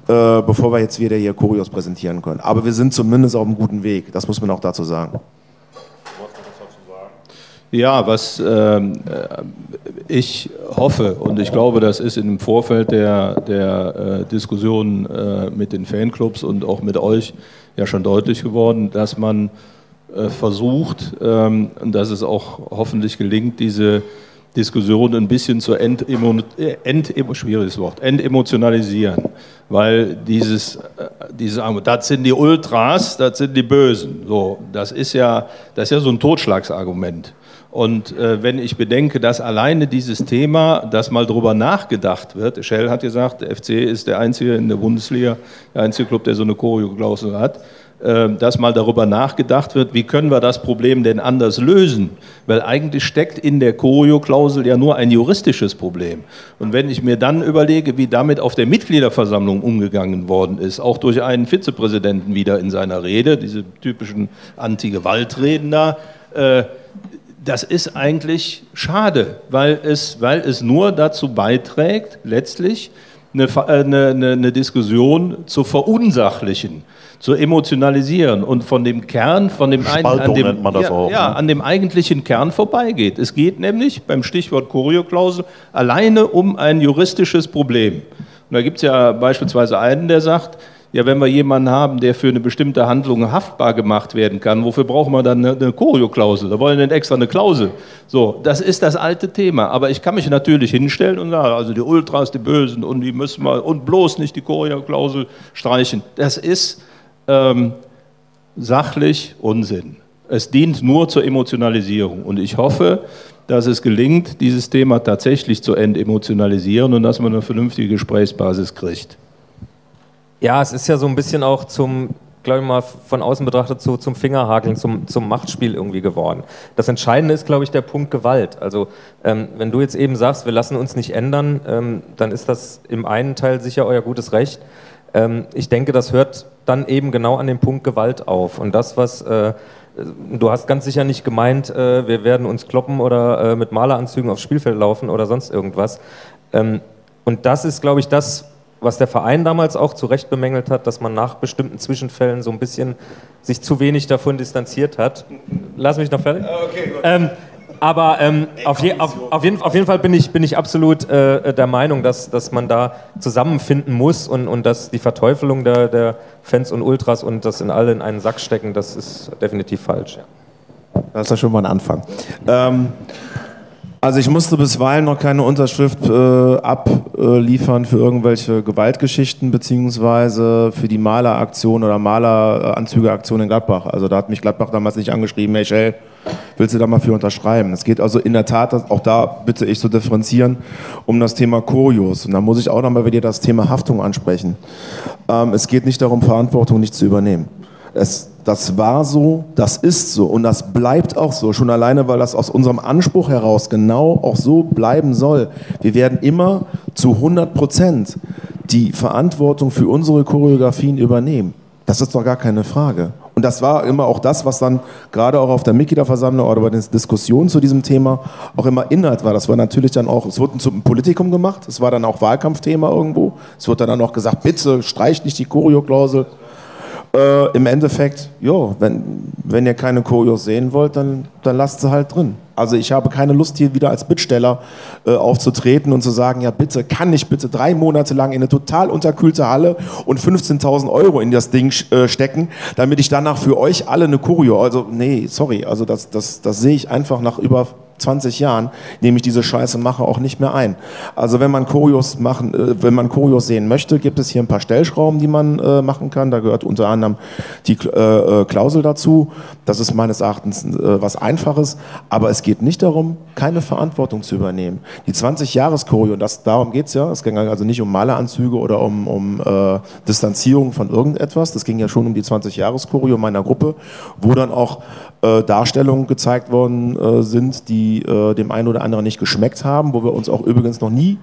äh, bevor wir jetzt wieder hier Kurios präsentieren können. Aber wir sind zumindest auf einem guten Weg, das muss man auch dazu sagen. Ja, was ähm, äh, ich hoffe und ich glaube, das ist im Vorfeld der, der äh, Diskussion äh, mit den Fanclubs und auch mit euch ja schon deutlich geworden, dass man äh, versucht, ähm, und dass es auch hoffentlich gelingt, diese Diskussion ein bisschen zu entemo äh, schwieriges Wort, entemotionalisieren. Weil dieses, äh, dieses das sind die Ultras, das sind die Bösen. So, das, ist ja, das ist ja so ein Totschlagsargument. Und äh, wenn ich bedenke, dass alleine dieses Thema, dass mal drüber nachgedacht wird, Shell hat gesagt, der FC ist der einzige in der Bundesliga, der einzige Club, der so eine Choreo-Klausel hat, äh, dass mal darüber nachgedacht wird, wie können wir das Problem denn anders lösen? Weil eigentlich steckt in der Choreo-Klausel ja nur ein juristisches Problem. Und wenn ich mir dann überlege, wie damit auf der Mitgliederversammlung umgegangen worden ist, auch durch einen Vizepräsidenten wieder in seiner Rede, diese typischen Anti-Gewalt-Reden da, äh, das ist eigentlich schade, weil es, weil es nur dazu beiträgt, letztlich eine, äh, eine, eine Diskussion zu verunsachlichen, zu emotionalisieren und von dem Kern, von dem, ein, an, dem, nennt man das ja, auch, ja, ne? an dem eigentlichen Kern vorbeigeht. Es geht nämlich beim Stichwort Choreo-Klausel alleine um ein juristisches Problem. Und da gibt es ja beispielsweise einen, der sagt, ja, wenn wir jemanden haben, der für eine bestimmte Handlung haftbar gemacht werden kann, wofür brauchen wir dann eine, Choreo-Klausel? Da wollen wir denn extra eine Klausel. So, das ist das alte Thema. Aber ich kann mich natürlich hinstellen und sagen, also die Ultras, die Bösen und die müssen wir und bloß nicht die Choreo-Klausel streichen. Das ist ähm, sachlich Unsinn. Es dient nur zur Emotionalisierung. Und ich hoffe, dass es gelingt, dieses Thema tatsächlich zu entemotionalisieren und dass man eine vernünftige Gesprächsbasis kriegt. Ja, es ist ja so ein bisschen auch zum, glaube ich mal, von außen betrachtet so zum Fingerhakeln, zum, zum Machtspiel irgendwie geworden. Das Entscheidende ist, glaube ich, der Punkt Gewalt. Also ähm, wenn du jetzt eben sagst, wir lassen uns nicht ändern, ähm, dann ist das im einen Teil sicher euer gutes Recht. Ähm, ich denke, das hört dann eben genau an dem Punkt Gewalt auf. Und das, was äh, du hast ganz sicher nicht gemeint, äh, wir werden uns kloppen oder äh, mit Maleranzügen aufs Spielfeld laufen oder sonst irgendwas. Ähm, und das ist, glaube ich, das, was der Verein damals auch zu Recht bemängelt hat, dass man nach bestimmten Zwischenfällen so ein bisschen sich zu wenig davon distanziert hat. Lass mich noch fertig. Okay, gut. Ähm, aber ähm, auf, je, auf, auf, jeden, auf jeden Fall bin ich, bin ich absolut äh, der Meinung, dass, dass man da zusammenfinden muss und, und dass die Verteufelung der, der Fans und Ultras und das in alle in einen Sack stecken, das ist definitiv falsch. Ja. Das ist ja schon mal ein Anfang. Ähm, also ich musste bisweilen noch keine Unterschrift äh, abliefern für irgendwelche Gewaltgeschichten beziehungsweise für die Maleraktion oder Maleranzügeaktion in Gladbach. Also da hat mich Gladbach damals nicht angeschrieben, hey Shell, willst du da mal für unterschreiben? Es geht also in der Tat, auch da bitte ich zu differenzieren, um das Thema Kurios. Und da muss ich auch nochmal dir das Thema Haftung ansprechen. Ähm, es geht nicht darum, Verantwortung nicht zu übernehmen. Es, das war so, das ist so und das bleibt auch so, schon alleine, weil das aus unserem Anspruch heraus genau auch so bleiben soll. Wir werden immer zu 100 Prozent die Verantwortung für unsere Choreografien übernehmen. Das ist doch gar keine Frage. Und das war immer auch das, was dann gerade auch auf der Mitgliederversammlung oder bei den Diskussionen zu diesem Thema auch immer Inhalt war. Das war natürlich dann auch, es wurde zum Politikum gemacht, es war dann auch Wahlkampfthema irgendwo. Es wurde dann auch gesagt, bitte streicht nicht die Choreo-Klausel. Äh, Im Endeffekt, ja, wenn, wenn ihr keine Choreos sehen wollt, dann, dann lasst sie halt drin. Also ich habe keine Lust, hier wieder als Bittsteller äh, aufzutreten und zu sagen, ja bitte, kann ich bitte drei Monate lang in eine total unterkühlte Halle und 15.000 Euro in das Ding äh, stecken, damit ich danach für euch alle eine Choreo, also nee, sorry, also das, das, das sehe ich einfach nach über 20 Jahren, nehme ich diese Scheiße mache, auch nicht mehr ein. Also wenn man Choreos machen, äh, wenn man Choreos sehen möchte, gibt es hier ein paar Stellschrauben, die man äh, machen kann. Da gehört unter anderem die äh, äh, Klausel dazu. Das ist meines Erachtens äh, was Einfaches, aber es geht nicht darum, keine Verantwortung zu übernehmen. Die 20 Jahres Choreo, das darum geht's ja. Es ging also nicht um Maleranzüge oder um, um äh, Distanzierung von irgendetwas. Das ging ja schon um die 20 Jahres Choreo meiner Gruppe, wo dann auch äh, Darstellungen gezeigt worden äh, sind, die äh, dem einen oder anderen nicht geschmeckt haben, wo wir uns auch übrigens noch nie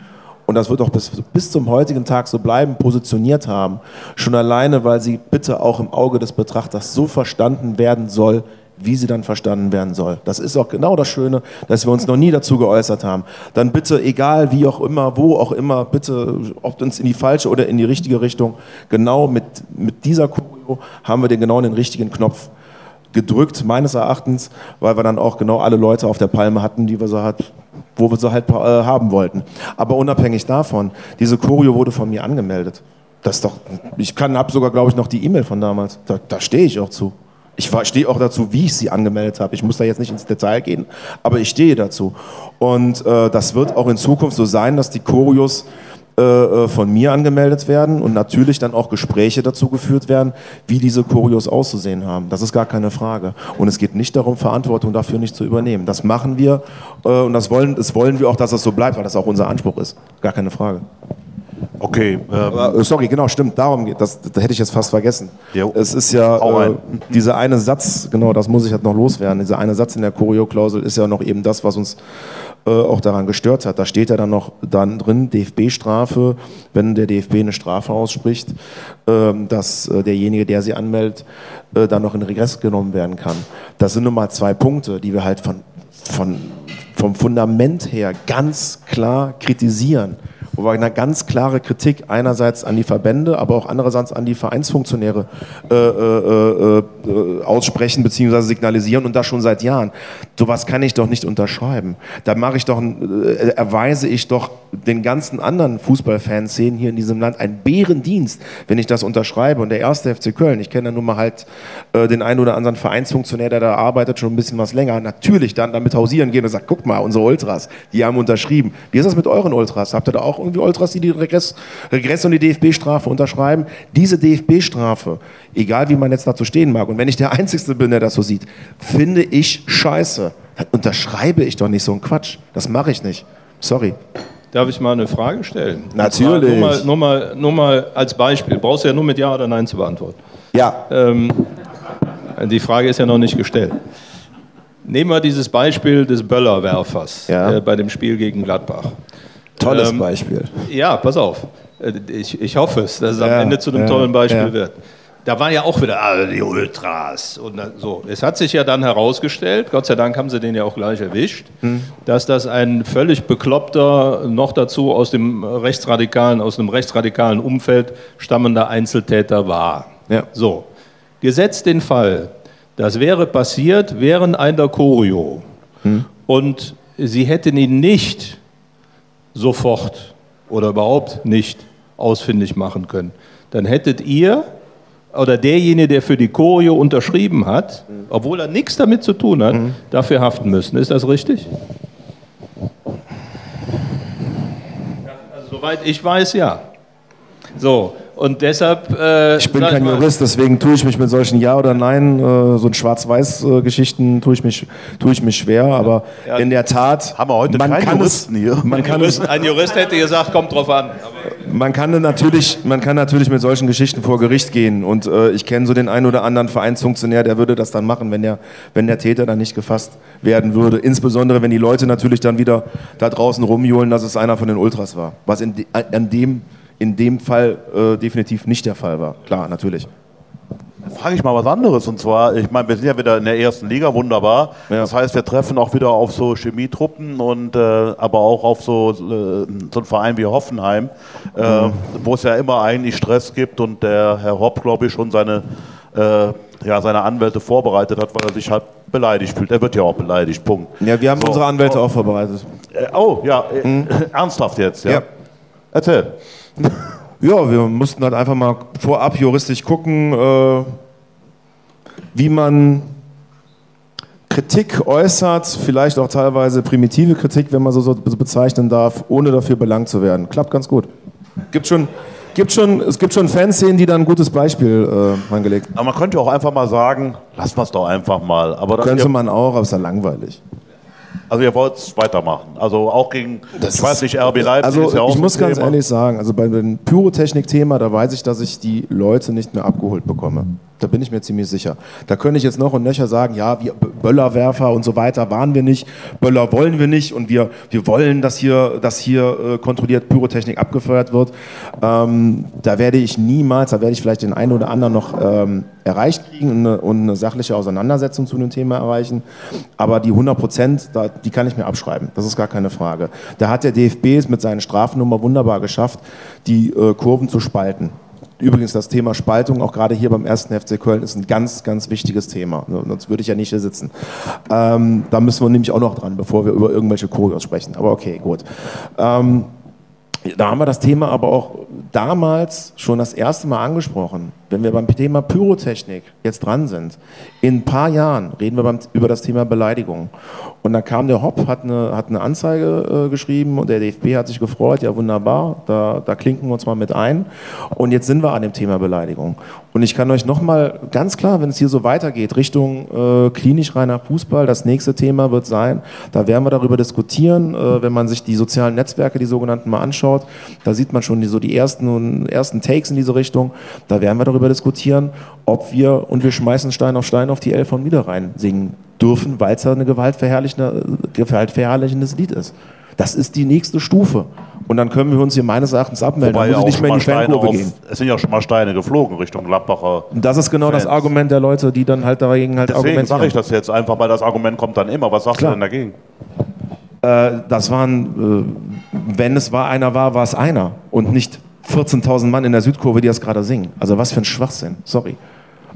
und das wird auch bis, bis zum heutigen Tag so bleiben, positioniert haben. Schon alleine, weil sie bitte auch im Auge des Betrachters so verstanden werden soll, wie sie dann verstanden werden soll. Das ist auch genau das Schöne, dass wir uns noch nie dazu geäußert haben. Dann bitte, egal wie auch immer, wo auch immer, bitte, ob uns in die falsche oder in die richtige Richtung, genau mit, mit dieser Choreo haben wir den genau den richtigen Knopf gedrückt, meines Erachtens, weil wir dann auch genau alle Leute auf der Palme hatten, die wir so hat, wo wir sie halt äh, haben wollten. Aber unabhängig davon, diese Choreo wurde von mir angemeldet. Das doch, ich kann, habe sogar, glaube ich, noch die E-Mail von damals. Da, da stehe ich auch zu. Ich stehe auch dazu, wie ich sie angemeldet habe. Ich muss da jetzt nicht ins Detail gehen, aber ich stehe dazu. Und äh, das wird auch in Zukunft so sein, dass die Choreos äh, äh, von mir angemeldet werden und natürlich dann auch Gespräche dazu geführt werden, wie diese Choreos auszusehen haben. Das ist gar keine Frage. Und es geht nicht darum, Verantwortung dafür nicht zu übernehmen. Das machen wir äh, und das wollen, das wollen wir auch, dass das so bleibt, weil das auch unser Anspruch ist. Gar keine Frage. Okay, ähm, Aber, äh, sorry, genau, stimmt, darum geht das. Das hätte ich jetzt fast vergessen. Jo. Es ist ja äh, dieser eine Satz, genau, das muss ich halt noch loswerden. Dieser eine Satz in der Choreo-Klausel ist ja noch eben das, was uns äh, auch daran gestört hat. Da steht ja dann noch dann drin, DFB-Strafe, wenn der DFB eine Strafe ausspricht, ähm, dass äh, derjenige, der sie anmeldet, äh, dann noch in Regress genommen werden kann. Das sind nun mal zwei Punkte, die wir halt von, von, vom Fundament her ganz klar kritisieren. Wo wir eine ganz klare Kritik einerseits an die Verbände, aber auch andererseits an die Vereinsfunktionäre äh, äh, äh, äh, aussprechen bzw. signalisieren und das schon seit Jahren. Sowas kann ich doch nicht unterschreiben. Da mache ich doch, äh, erweise ich doch den ganzen anderen Fußballfanszenen hier in diesem Land einen Bärendienst, wenn ich das unterschreibe. Und der erste FC Köln, ich kenne ja nun mal halt äh, den einen oder anderen Vereinsfunktionär, der da arbeitet, schon ein bisschen was länger, natürlich dann damit hausieren gehen und sagt, guck mal, unsere Ultras, die haben unterschrieben. Wie ist das mit euren Ultras? Habt ihr da auch irgendwie Ultras, die die Regress, Regress und die DFB-Strafe unterschreiben? Diese DFB-Strafe, egal wie man jetzt dazu stehen mag, und wenn ich der Einzige bin, der das so sieht, finde ich scheiße. Dann unterschreibe ich doch nicht so einen Quatsch. Das mache ich nicht. Sorry. Darf ich mal eine Frage stellen? Natürlich. Nur mal, nur, mal, nur mal als Beispiel. Brauchst du ja nur mit Ja oder Nein zu beantworten. Ja, Ähm, die Frage ist ja noch nicht gestellt. Nehmen wir dieses Beispiel des Böllerwerfers Ja. äh, bei dem Spiel gegen Gladbach. tolles Ähm, Beispiel. Ja, pass auf. Äh, Ich, ich hoffe es, dass es am Ja, Ende zu einem ja, tollen Beispiel wird. Da war ja auch wieder ah, die Ultras und so. Es hat sich ja dann herausgestellt, Gott sei Dank haben sie den ja auch gleich erwischt, Hm. dass das ein völlig bekloppter, noch dazu aus dem rechtsradikalen, aus einem rechtsradikalen Umfeld stammender Einzeltäter war. Ja. So, gesetzt den Fall, das wäre passiert während einer Choreo und sie hätten ihn nicht sofort oder überhaupt nicht ausfindig machen können, dann hättet ihr oder derjenige, der für die Choreo unterschrieben hat, obwohl er nichts damit zu tun hat, dafür haften müssen. Ist das richtig? Also, soweit ich weiß, ja. So, und deshalb. Äh, Ich bin kein Jurist, deswegen tue ich mich mit solchen Ja oder Nein, äh, so ein Schwarz-Weiß-Geschichten tue ich mich, tue ich mich schwer. Aber Ja. in der Tat, Haben wir heute man keinen kann Juristen es, hier? Man Ein kann es, Jurist, ein Jurist hätte gesagt, kommt drauf an. man kann natürlich, man kann natürlich mit solchen Geschichten vor Gericht gehen. Und äh, ich kenne so den einen oder anderen Vereinsfunktionär, der würde das dann machen, wenn der, wenn der Täter dann nicht gefasst werden würde. Insbesondere, wenn die Leute natürlich dann wieder da draußen rumjohlen, dass es einer von den Ultras war. Was in, an dem, in dem Fall äh, definitiv nicht der Fall war. Klar, natürlich. frage ich mal was anderes. Und zwar, ich meine, wir sind ja wieder in der ersten Liga, wunderbar. Ja. Das heißt, wir treffen auch wieder auf so Chemietruppen und äh, aber auch auf so, äh, so einen Verein wie Hoffenheim, äh, wo es ja immer eigentlich Stress gibt und der Herr Hopp, glaube ich, schon seine, äh, ja, seine Anwälte vorbereitet hat, weil er sich halt beleidigt fühlt. Er wird ja auch beleidigt, Punkt. Ja, wir haben So. unsere Anwälte auch vorbereitet. Äh, oh, ja, äh, ernsthaft jetzt, ja? Ja. Erzähl. Ja, wir mussten halt einfach mal vorab juristisch gucken, äh, wie man Kritik äußert, vielleicht auch teilweise primitive Kritik, wenn man so, so bezeichnen darf, ohne dafür belangt zu werden. Klappt ganz gut. Gibt schon, gibt schon, es gibt schon Fanszenen, die da ein gutes Beispiel äh, angelegt haben. Aber man könnte auch einfach mal sagen, lassen wir es doch einfach mal. Aber das, Könnte man auch, aber es ist ja langweilig. Also ihr wollt es weitermachen. Also auch gegen, ich weiß nicht, RB Leipzig Also ist ja auch ich muss ganz Thema. ehrlich sagen, also bei dem Pyrotechnik-Thema, da weiß ich, dass ich die Leute nicht mehr abgeholt bekomme. Da bin ich mir ziemlich sicher. Da könnte ich jetzt noch und nöcher sagen, ja, wir Böllerwerfer und so weiter waren wir nicht, Böller wollen wir nicht und wir, wir wollen, dass hier, dass hier äh, kontrolliert Pyrotechnik abgefeuert wird. Ähm, da werde ich niemals, da werde ich vielleicht den einen oder anderen noch ähm, erreicht kriegen und eine, und eine sachliche Auseinandersetzung zu dem Thema erreichen. Aber die 100 Prozent, die kann ich mir abschreiben. Das ist gar keine Frage. Da hat der DFB es mit seinen Strafnummer wunderbar geschafft, die äh, Kurven zu spalten. Übrigens das Thema Spaltung, auch gerade hier beim ersten FC Köln, ist ein ganz, ganz wichtiges Thema. Sonst würde ich ja nicht hier sitzen. Ähm, da müssen wir nämlich auch noch dran, bevor wir über irgendwelche Choreos sprechen. Aber okay, gut. Ähm, da haben wir das Thema aber auch damals schon das erste Mal angesprochen. Wenn wir beim Thema Pyrotechnik jetzt dran sind, in ein paar Jahren reden wir beim, über das Thema Beleidigung. Und dann kam der Hopp, hat eine, hat eine Anzeige äh, geschrieben und der DFB hat sich gefreut, ja wunderbar, da, da klinken wir uns mal mit ein. Und jetzt sind wir an dem Thema Beleidigung. Und ich kann euch nochmal ganz klar, wenn es hier so weitergeht, Richtung äh, klinisch reiner Fußball, das nächste Thema wird sein, da werden wir darüber diskutieren, äh, wenn man sich die sozialen Netzwerke, die sogenannten, mal anschaut, da sieht man schon die, so die ersten, ersten Takes in diese Richtung, da werden wir darüber diskutieren, ob wir, und wir schmeißen Stein auf Stein auf die Elf von Niederrhein singen dürfen, weil es ja ein gewaltverherrlichendes Lied ist. Das ist die nächste Stufe. Und dann können wir uns hier meines Erachtens abmelden. Wobei dann muss ich nicht mehr in die Fankurve gehen. es sind ja schon mal Steine geflogen Richtung Gladbacher. Und das ist genau das Fans. Argument der Leute, die dann halt dagegen halt Deswegen argumentieren. sage ich das jetzt einfach, weil das Argument kommt dann immer. Was sagst Klar. du denn dagegen? Äh, das waren, äh, wenn es war einer war, war es einer und nicht 14.000 Mann in der Südkurve, die das gerade singen. Also was für ein Schwachsinn, sorry.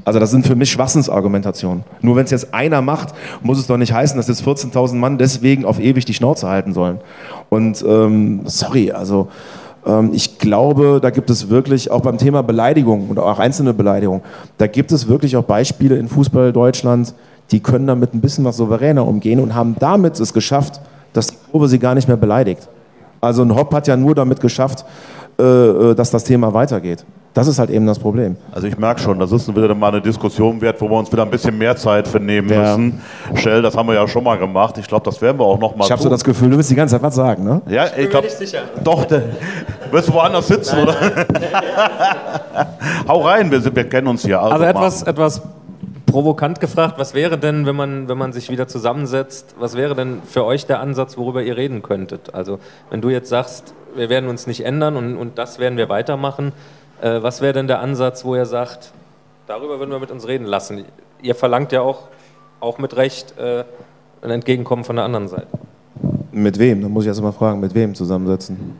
Also das sind für mich Schwachsinnsargumentationen. Nur wenn es jetzt einer macht, muss es doch nicht heißen, dass jetzt 14.000 Mann deswegen auf ewig die Schnauze halten sollen. Und ähm, sorry, also ähm, ich glaube, da gibt es wirklich auch beim Thema Beleidigung und auch einzelne Beleidigungen, da gibt es wirklich auch Beispiele in Fußball Deutschland, die können damit ein bisschen was souveräner umgehen und haben damit es geschafft, dass die Kurve sie gar nicht mehr beleidigt. Also ein Hopp hat ja nur damit geschafft, äh, äh, dass das Thema weitergeht. Das ist halt eben das Problem. Also ich merke schon, das ist wieder mal eine Diskussion wert, wo wir uns wieder ein bisschen mehr Zeit für nehmen Ja. müssen. Shell, das haben wir ja schon mal gemacht. Ich glaube, das werden wir auch noch mal Ich habe so das Gefühl, du willst die ganze Zeit was sagen, ne? ja, ich glaube, nicht sicher. doch, der, wirst du woanders sitzen, oder? Hau rein, wir, sind, wir kennen uns hier. Also, Also etwas, etwas provokant gefragt, was wäre denn, wenn man, wenn man sich wieder zusammensetzt, was wäre denn für euch der Ansatz, worüber ihr reden könntet? Also wenn du jetzt sagst, wir werden uns nicht ändern und, und das werden wir weitermachen, äh, was wäre denn der Ansatz, wo ihr sagt, darüber würden wir mit uns reden lassen? Ihr verlangt ja auch, auch mit Recht äh, ein Entgegenkommen von der anderen Seite. Mit wem? Da muss ich erst mal fragen, mit wem zusammensetzen?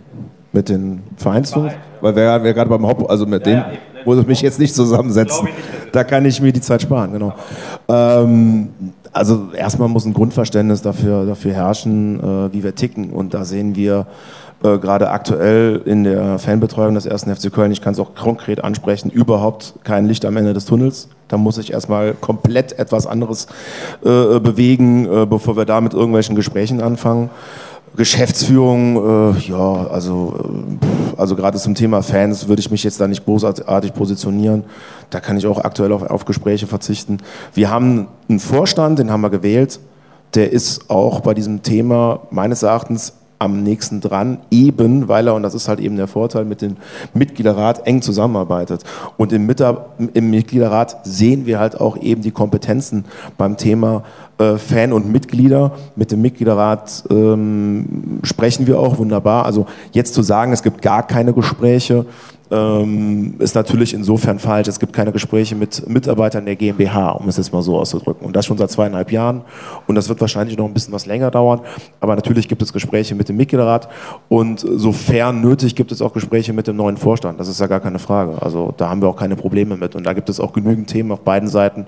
Mit den Vereinsfunks? Weil wer, wer gerade beim Hop, also mit dem muss ich mich jetzt nicht zusammensetzen. Da kann ich mir die Zeit sparen, genau. Ähm, also erstmal muss ein Grundverständnis dafür, dafür herrschen, äh, wie wir ticken. Und da sehen wir äh, gerade aktuell in der Fanbetreuung des ersten FC Köln, ich kann es auch konkret ansprechen, überhaupt kein Licht am Ende des Tunnels. Da muss ich erstmal komplett etwas anderes äh, bewegen, äh, bevor wir da mit irgendwelchen Gesprächen anfangen. Geschäftsführung, äh, ja, also, äh, also gerade zum Thema Fans würde ich mich jetzt da nicht großartig positionieren. Da kann ich auch aktuell auf, auf Gespräche verzichten. Wir haben einen Vorstand, den haben wir gewählt. Der ist auch bei diesem Thema meines Erachtens am nächsten dran, eben weil er, und das ist halt eben der Vorteil, mit dem Mitgliederrat eng zusammenarbeitet. Und im, Mitar im Mitgliederrat sehen wir halt auch eben die Kompetenzen beim Thema äh, Fan und Mitglieder. Mit dem Mitgliederrat ähm, sprechen wir auch wunderbar. Also jetzt zu sagen, es gibt gar keine Gespräche, ähm, ist natürlich insofern falsch. Es gibt keine Gespräche mit Mitarbeitern der GmbH, um es jetzt mal so auszudrücken. Und das schon seit zweieinhalb Jahren. Und das wird wahrscheinlich noch ein bisschen was länger dauern. Aber natürlich gibt es Gespräche mit dem Mitgliederrat. Und sofern nötig gibt es auch Gespräche mit dem neuen Vorstand. Das ist ja gar keine Frage. Also da haben wir auch keine Probleme mit. Und da gibt es auch genügend Themen auf beiden Seiten,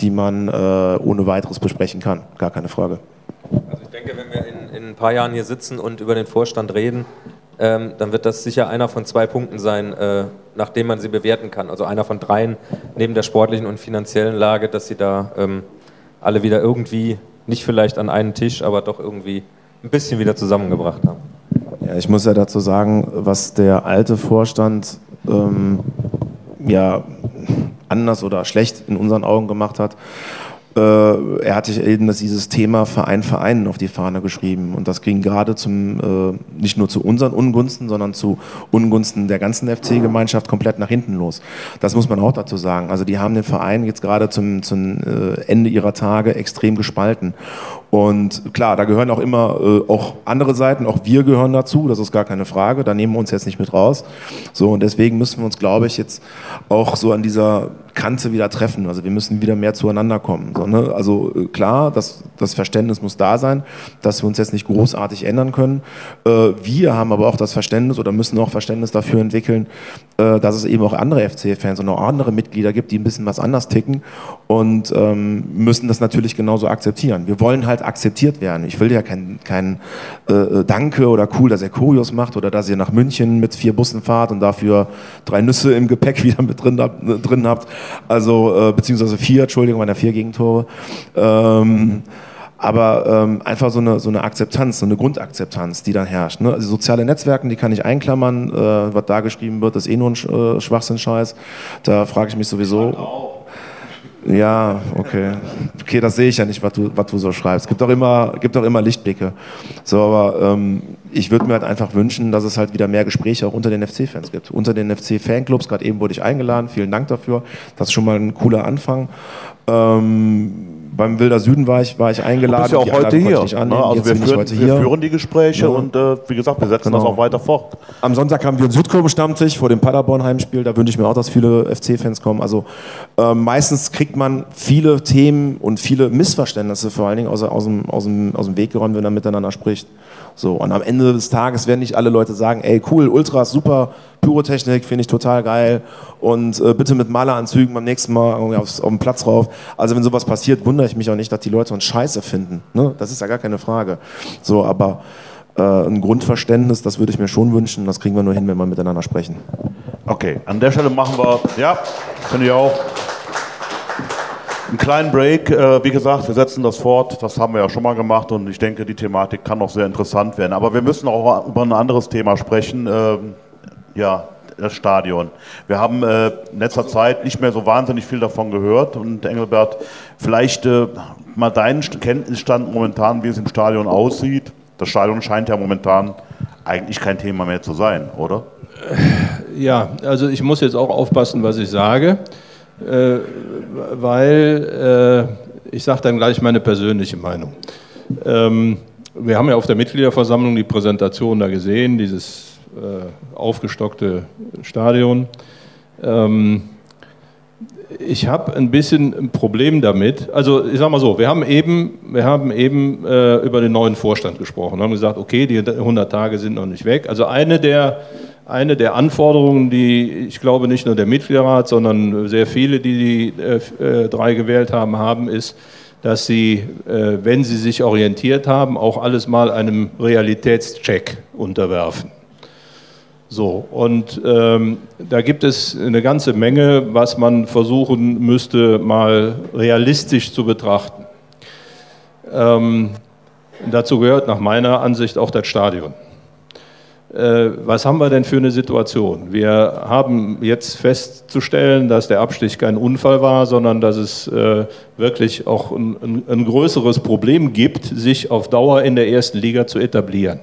die man äh, ohne weiteres besprechen kann. Gar keine Frage. Also ich denke, wenn wir in, in ein paar Jahren hier sitzen und über den Vorstand reden, ähm, dann wird das sicher einer von zwei Punkten sein, äh, nachdem man sie bewerten kann. Also einer von dreien neben der sportlichen und finanziellen Lage, dass sie da ähm, alle wieder irgendwie, nicht vielleicht an einen Tisch, aber doch irgendwie ein bisschen wieder zusammengebracht haben. Ja, ich muss ja dazu sagen, was der alte Vorstand ähm, ja anders oder schlecht in unseren Augen gemacht hat. Äh, er hatte eben das, dieses Thema Verein Vereinen auf die Fahne geschrieben und das ging gerade zum äh, nicht nur zu unseren Ungunsten, sondern zu Ungunsten der ganzen FC-Gemeinschaft komplett nach hinten los. Das muss man auch dazu sagen. Also die haben den Verein jetzt gerade zum, zum äh, Ende ihrer Tage extrem gespalten. Und klar, da gehören auch immer äh, auch andere Seiten, auch wir gehören dazu, das ist gar keine Frage, da nehmen wir uns jetzt nicht mit raus. So, und deswegen müssen wir uns, glaube ich, jetzt auch so an dieser Kante wieder treffen. Also wir müssen wieder mehr zueinander kommen. So, ne? Also äh, klar, das, das Verständnis muss da sein, dass wir uns jetzt nicht großartig ändern können. Äh, wir haben aber auch das Verständnis oder müssen auch Verständnis dafür entwickeln, äh, dass es eben auch andere FC-Fans und auch andere Mitglieder gibt, die ein bisschen was anders ticken und ähm, müssen das natürlich genauso akzeptieren. Wir wollen halt akzeptiert werden. Ich will ja kein, kein äh, äh Danke oder cool, dass ihr Kurios macht oder dass ihr nach München mit vier Bussen fahrt und dafür drei Nüsse im Gepäck wieder mit drin, drin habt. Also, äh, beziehungsweise vier, Entschuldigung, ja vier Gegentore. Ähm, aber ähm, einfach so eine, so eine Akzeptanz, so eine Grundakzeptanz, die dann herrscht. Ne? Also soziale Netzwerken, die kann ich einklammern, äh, was da geschrieben wird, ist eh nur ein äh, Schwachsinn-Scheiß. Da frage ich mich sowieso. Ja, okay. Okay, das sehe ich ja nicht, was du, was du so schreibst. Es gibt auch immer, gibt auch immer Lichtblicke. So, aber ähm, ich würde mir halt einfach wünschen, dass es halt wieder mehr Gespräche auch unter den FC-Fans gibt. Unter den FC-Fanclubs, gerade eben wurde ich eingeladen, vielen Dank dafür. Das ist schon mal ein cooler Anfang. Ähm, beim Wilder Süden war ich, war ich eingeladen. Du bist ja auch heute hier. Ne? Also wir führen, wir führen, die Gespräche ja. und äh, wie gesagt, wir setzen genau. das auch weiter fort. Am Sonntag haben wir einen Südkurven-Stammtisch vor dem Paderborn-Heimspiel. Da wünsche ich mir auch, dass viele FC-Fans kommen. Also äh, meistens kriegt man viele Themen und viele Missverständnisse vor allen Dingen aus, aus, dem, aus, dem, aus dem Weg geräumt, wenn man miteinander spricht. So, und am Ende des Tages werden nicht alle Leute sagen, ey cool, Ultras, super, Pyrotechnik finde ich total geil und äh, bitte mit Maleranzügen beim nächsten Mal aufs, auf den Platz rauf. Also wenn sowas passiert, wundere ich mich auch nicht, dass die Leute uns scheiße finden. Ne? Das ist ja gar keine Frage. So, aber äh, ein Grundverständnis, das würde ich mir schon wünschen, das kriegen wir nur hin, wenn wir miteinander sprechen. Okay, an der Stelle machen wir, ja, finde ich auch. Einen kleinen Break. Äh, wie gesagt, wir setzen das fort. Das haben wir ja schon mal gemacht und ich denke, die Thematik kann noch sehr interessant werden. Aber wir müssen auch über ein anderes Thema sprechen. Ähm, ja, das Stadion. Wir haben äh, in letzter Zeit nicht mehr so wahnsinnig viel davon gehört. Und Engelbert, vielleicht äh, mal deinen Kenntnisstand momentan, wie es im Stadion aussieht. Das Stadion scheint ja momentan eigentlich kein Thema mehr zu sein, oder? Ja, also ich muss jetzt auch aufpassen, was ich sage. Äh, weil äh, ich sage dann gleich meine persönliche Meinung. Ähm, wir haben ja auf der Mitgliederversammlung die Präsentation da gesehen, dieses äh, aufgestockte Stadion. Ähm, ich habe ein bisschen ein Problem damit. Also ich sage mal so, wir haben eben, wir haben eben äh, über den neuen Vorstand gesprochen. Wir haben gesagt, okay, die 100 Tage sind noch nicht weg. Also eine der eine der Anforderungen, die ich glaube nicht nur der Mitgliederrat, sondern sehr viele, die die äh, äh, drei gewählt haben, haben, ist, dass sie, äh, wenn sie sich orientiert haben, auch alles mal einem Realitätscheck unterwerfen. So, und ähm, da gibt es eine ganze Menge, was man versuchen müsste, mal realistisch zu betrachten. Ähm, dazu gehört nach meiner Ansicht auch das Stadion. Äh, was haben wir denn für eine Situation? Wir haben jetzt festzustellen, dass der Abstich kein Unfall war, sondern dass es äh, wirklich auch ein, ein, ein, größeres Problem gibt, sich auf Dauer in der ersten Liga zu etablieren.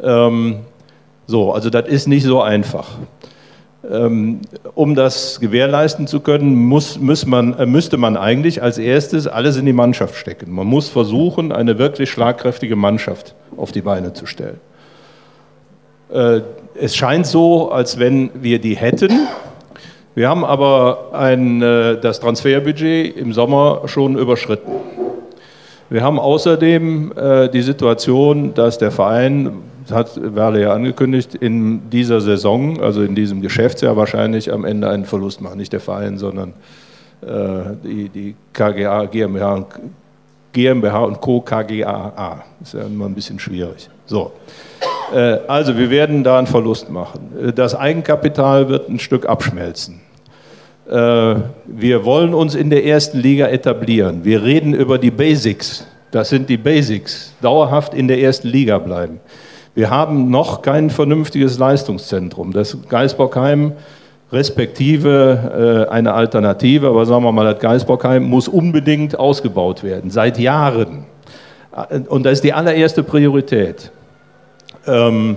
Ähm, so, also das ist nicht so einfach. Ähm, um das gewährleisten zu können, muss, muss man, äh, müsste man eigentlich als erstes alles in die Mannschaft stecken. Man muss versuchen, eine wirklich schlagkräftige Mannschaft auf die Beine zu stellen. Äh, es scheint so, als wenn wir die hätten. Wir haben aber ein, äh, das Transferbudget im Sommer schon überschritten. Wir haben außerdem die Situation, dass der Verein, hat Werle ja angekündigt, in dieser Saison, also in diesem Geschäftsjahr wahrscheinlich am Ende einen Verlust macht. Nicht der Verein, sondern die, die KGA, GmbH und, GmbH und Co. KGAA. Ist ja immer ein bisschen schwierig. So. Äh, also wir werden da einen Verlust machen. Äh, das Eigenkapital wird ein Stück abschmelzen. Äh, wir wollen uns in der ersten Liga etablieren. Wir reden über die Basics. Das sind die Basics. Dauerhaft in der ersten Liga bleiben. Wir haben noch kein vernünftiges Leistungszentrum. Das Geisbockheim respektive eine Alternative, aber sagen wir mal, das Geisbockheim muss unbedingt ausgebaut werden, seit Jahren. Und das ist die allererste Priorität. Ähm,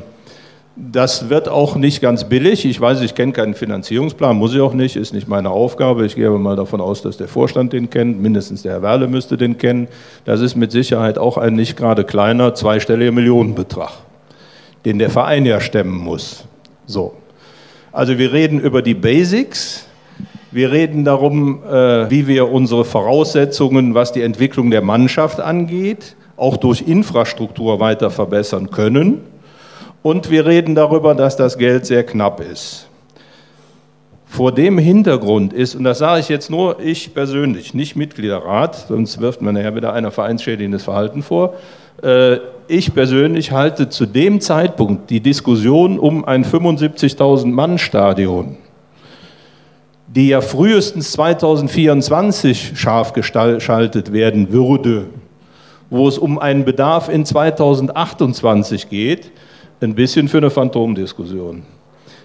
das wird auch nicht ganz billig. Ich weiß, ich kenne keinen Finanzierungsplan, muss ich auch nicht, ist nicht meine Aufgabe. Ich gehe aber mal davon aus, dass der Vorstand den kennt, mindestens der Herr Werle müsste den kennen. Das ist mit Sicherheit auch ein nicht gerade kleiner, zweistelliger Millionenbetrag, den der Verein ja stemmen muss. So. Also wir reden über die Basics. Wir reden darum, äh, wie wir unsere Voraussetzungen, was die Entwicklung der Mannschaft angeht, auch durch Infrastruktur weiter verbessern können. Und wir reden darüber, dass das Geld sehr knapp ist. Vor dem Hintergrund ist, und das sage ich jetzt nur ich persönlich, nicht Mitgliederrat, sonst wirft man ja wieder einer vereinsschädigendes Verhalten vor. Ich persönlich halte zu dem Zeitpunkt die Diskussion um ein 75.000 Mann Stadion, die ja frühestens 2024 scharf geschaltet werden würde, wo es um einen Bedarf in 2028 geht, ein bisschen für eine Phantomdiskussion.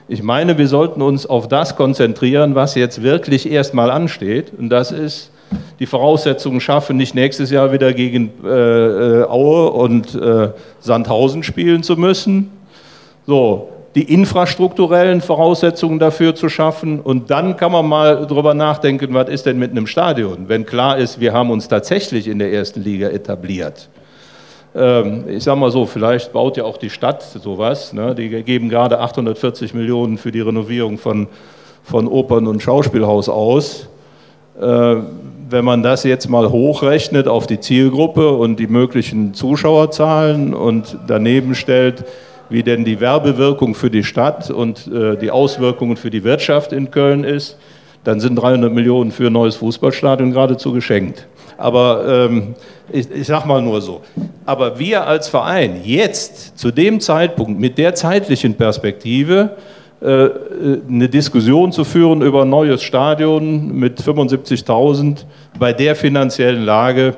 Ich meine, wir sollten uns auf das konzentrieren, was jetzt wirklich erstmal ansteht. Und das ist die Voraussetzungen schaffen, nicht nächstes Jahr wieder gegen äh, Aue und äh, Sandhausen spielen zu müssen. So, die infrastrukturellen Voraussetzungen dafür zu schaffen. Und dann kann man mal drüber nachdenken, was ist denn mit einem Stadion, wenn klar ist, wir haben uns tatsächlich in der ersten Liga etabliert. Ähm, ich sage mal so, vielleicht baut ja auch die Stadt sowas. Ne? Die geben gerade 840 Millionen für die Renovierung von, von Opern- und Schauspielhaus aus. Äh, wenn man das jetzt mal hochrechnet auf die Zielgruppe und die möglichen Zuschauerzahlen und daneben stellt, wie denn die Werbewirkung für die Stadt und äh, die Auswirkungen für die Wirtschaft in Köln ist, dann sind 300 Millionen für ein neues Fußballstadion geradezu geschenkt. Aber ähm, ich, ich sage mal nur so. Aber wir als Verein jetzt zu dem Zeitpunkt mit der zeitlichen Perspektive eine Diskussion zu führen über ein neues Stadion mit 75.000 bei der finanziellen Lage,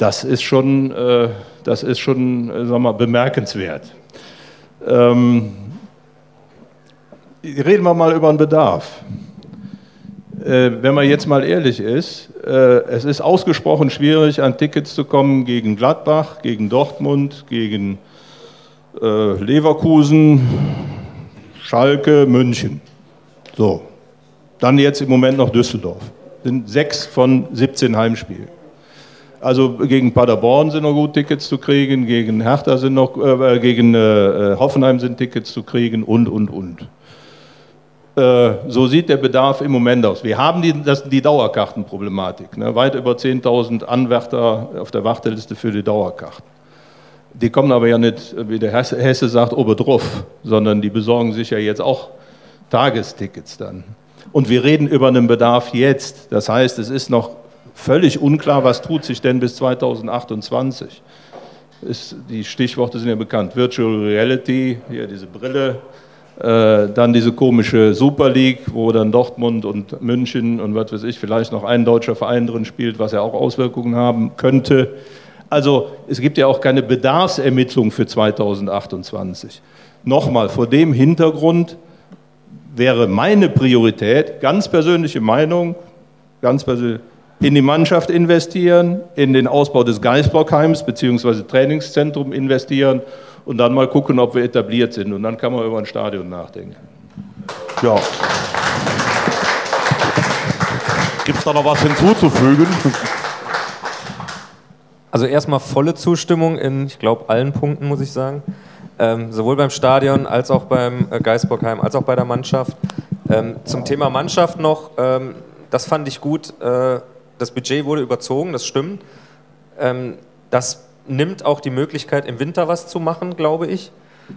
das ist schon, äh, das ist schon äh, sag mal, bemerkenswert. Ähm, reden wir mal über den Bedarf. Äh, wenn man jetzt mal ehrlich ist, äh, es ist ausgesprochen schwierig, an Tickets zu kommen gegen Gladbach, gegen Dortmund, gegen äh, Leverkusen, Schalke, München. So. Dann jetzt im Moment noch Düsseldorf. Sind sechs von 17 Heimspielen. Also gegen Paderborn sind noch gut Tickets zu kriegen, gegen Hertha sind noch, äh, gegen äh, Hoffenheim sind Tickets zu kriegen und, und, und. Äh, so sieht der Bedarf im Moment aus. Wir haben die, das, die Dauerkartenproblematik. Ne? Weit über 10.000 Anwärter auf der Warteliste für die Dauerkarten. Die kommen aber ja nicht, wie der Hesse sagt, obendrauf, sondern die besorgen sich ja jetzt auch Tagestickets dann. Und wir reden über einen Bedarf jetzt. Das heißt, es ist noch völlig unklar, was tut sich denn bis 2028. Ist, die Stichworte sind ja bekannt. Virtual Reality, hier diese Brille, äh, dann diese komische Super League, wo dann Dortmund und München und was weiß ich, vielleicht noch ein deutscher Verein drin spielt, was ja auch Auswirkungen haben könnte. Also es gibt ja auch keine Bedarfsermittlung für 2028. Nochmal, vor dem Hintergrund wäre meine Priorität, ganz persönliche Meinung, ganz persönlich, in die Mannschaft investieren, in den Ausbau des Geisbockheims bzw. Trainingszentrum investieren und dann mal gucken, ob wir etabliert sind. Und dann kann man über ein Stadion nachdenken. Ja. Gibt es da noch was hinzuzufügen? Also erstmal volle Zustimmung in, ich glaube, allen Punkten, muss ich sagen. Ähm, sowohl beim Stadion als auch beim äh, Geisbockheim, als auch bei der Mannschaft. Ähm, zum Thema Mannschaft noch, ähm, das fand ich gut. Äh, das Budget wurde überzogen, das stimmt. Ähm, das nimmt auch die Möglichkeit, im Winter was zu machen, glaube ich.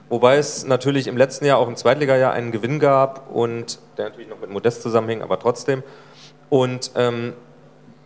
Wobei es natürlich im letzten Jahr, auch im Zweitligajahr, einen Gewinn gab und der natürlich noch mit Modest zusammenhing, aber trotzdem. Und ähm,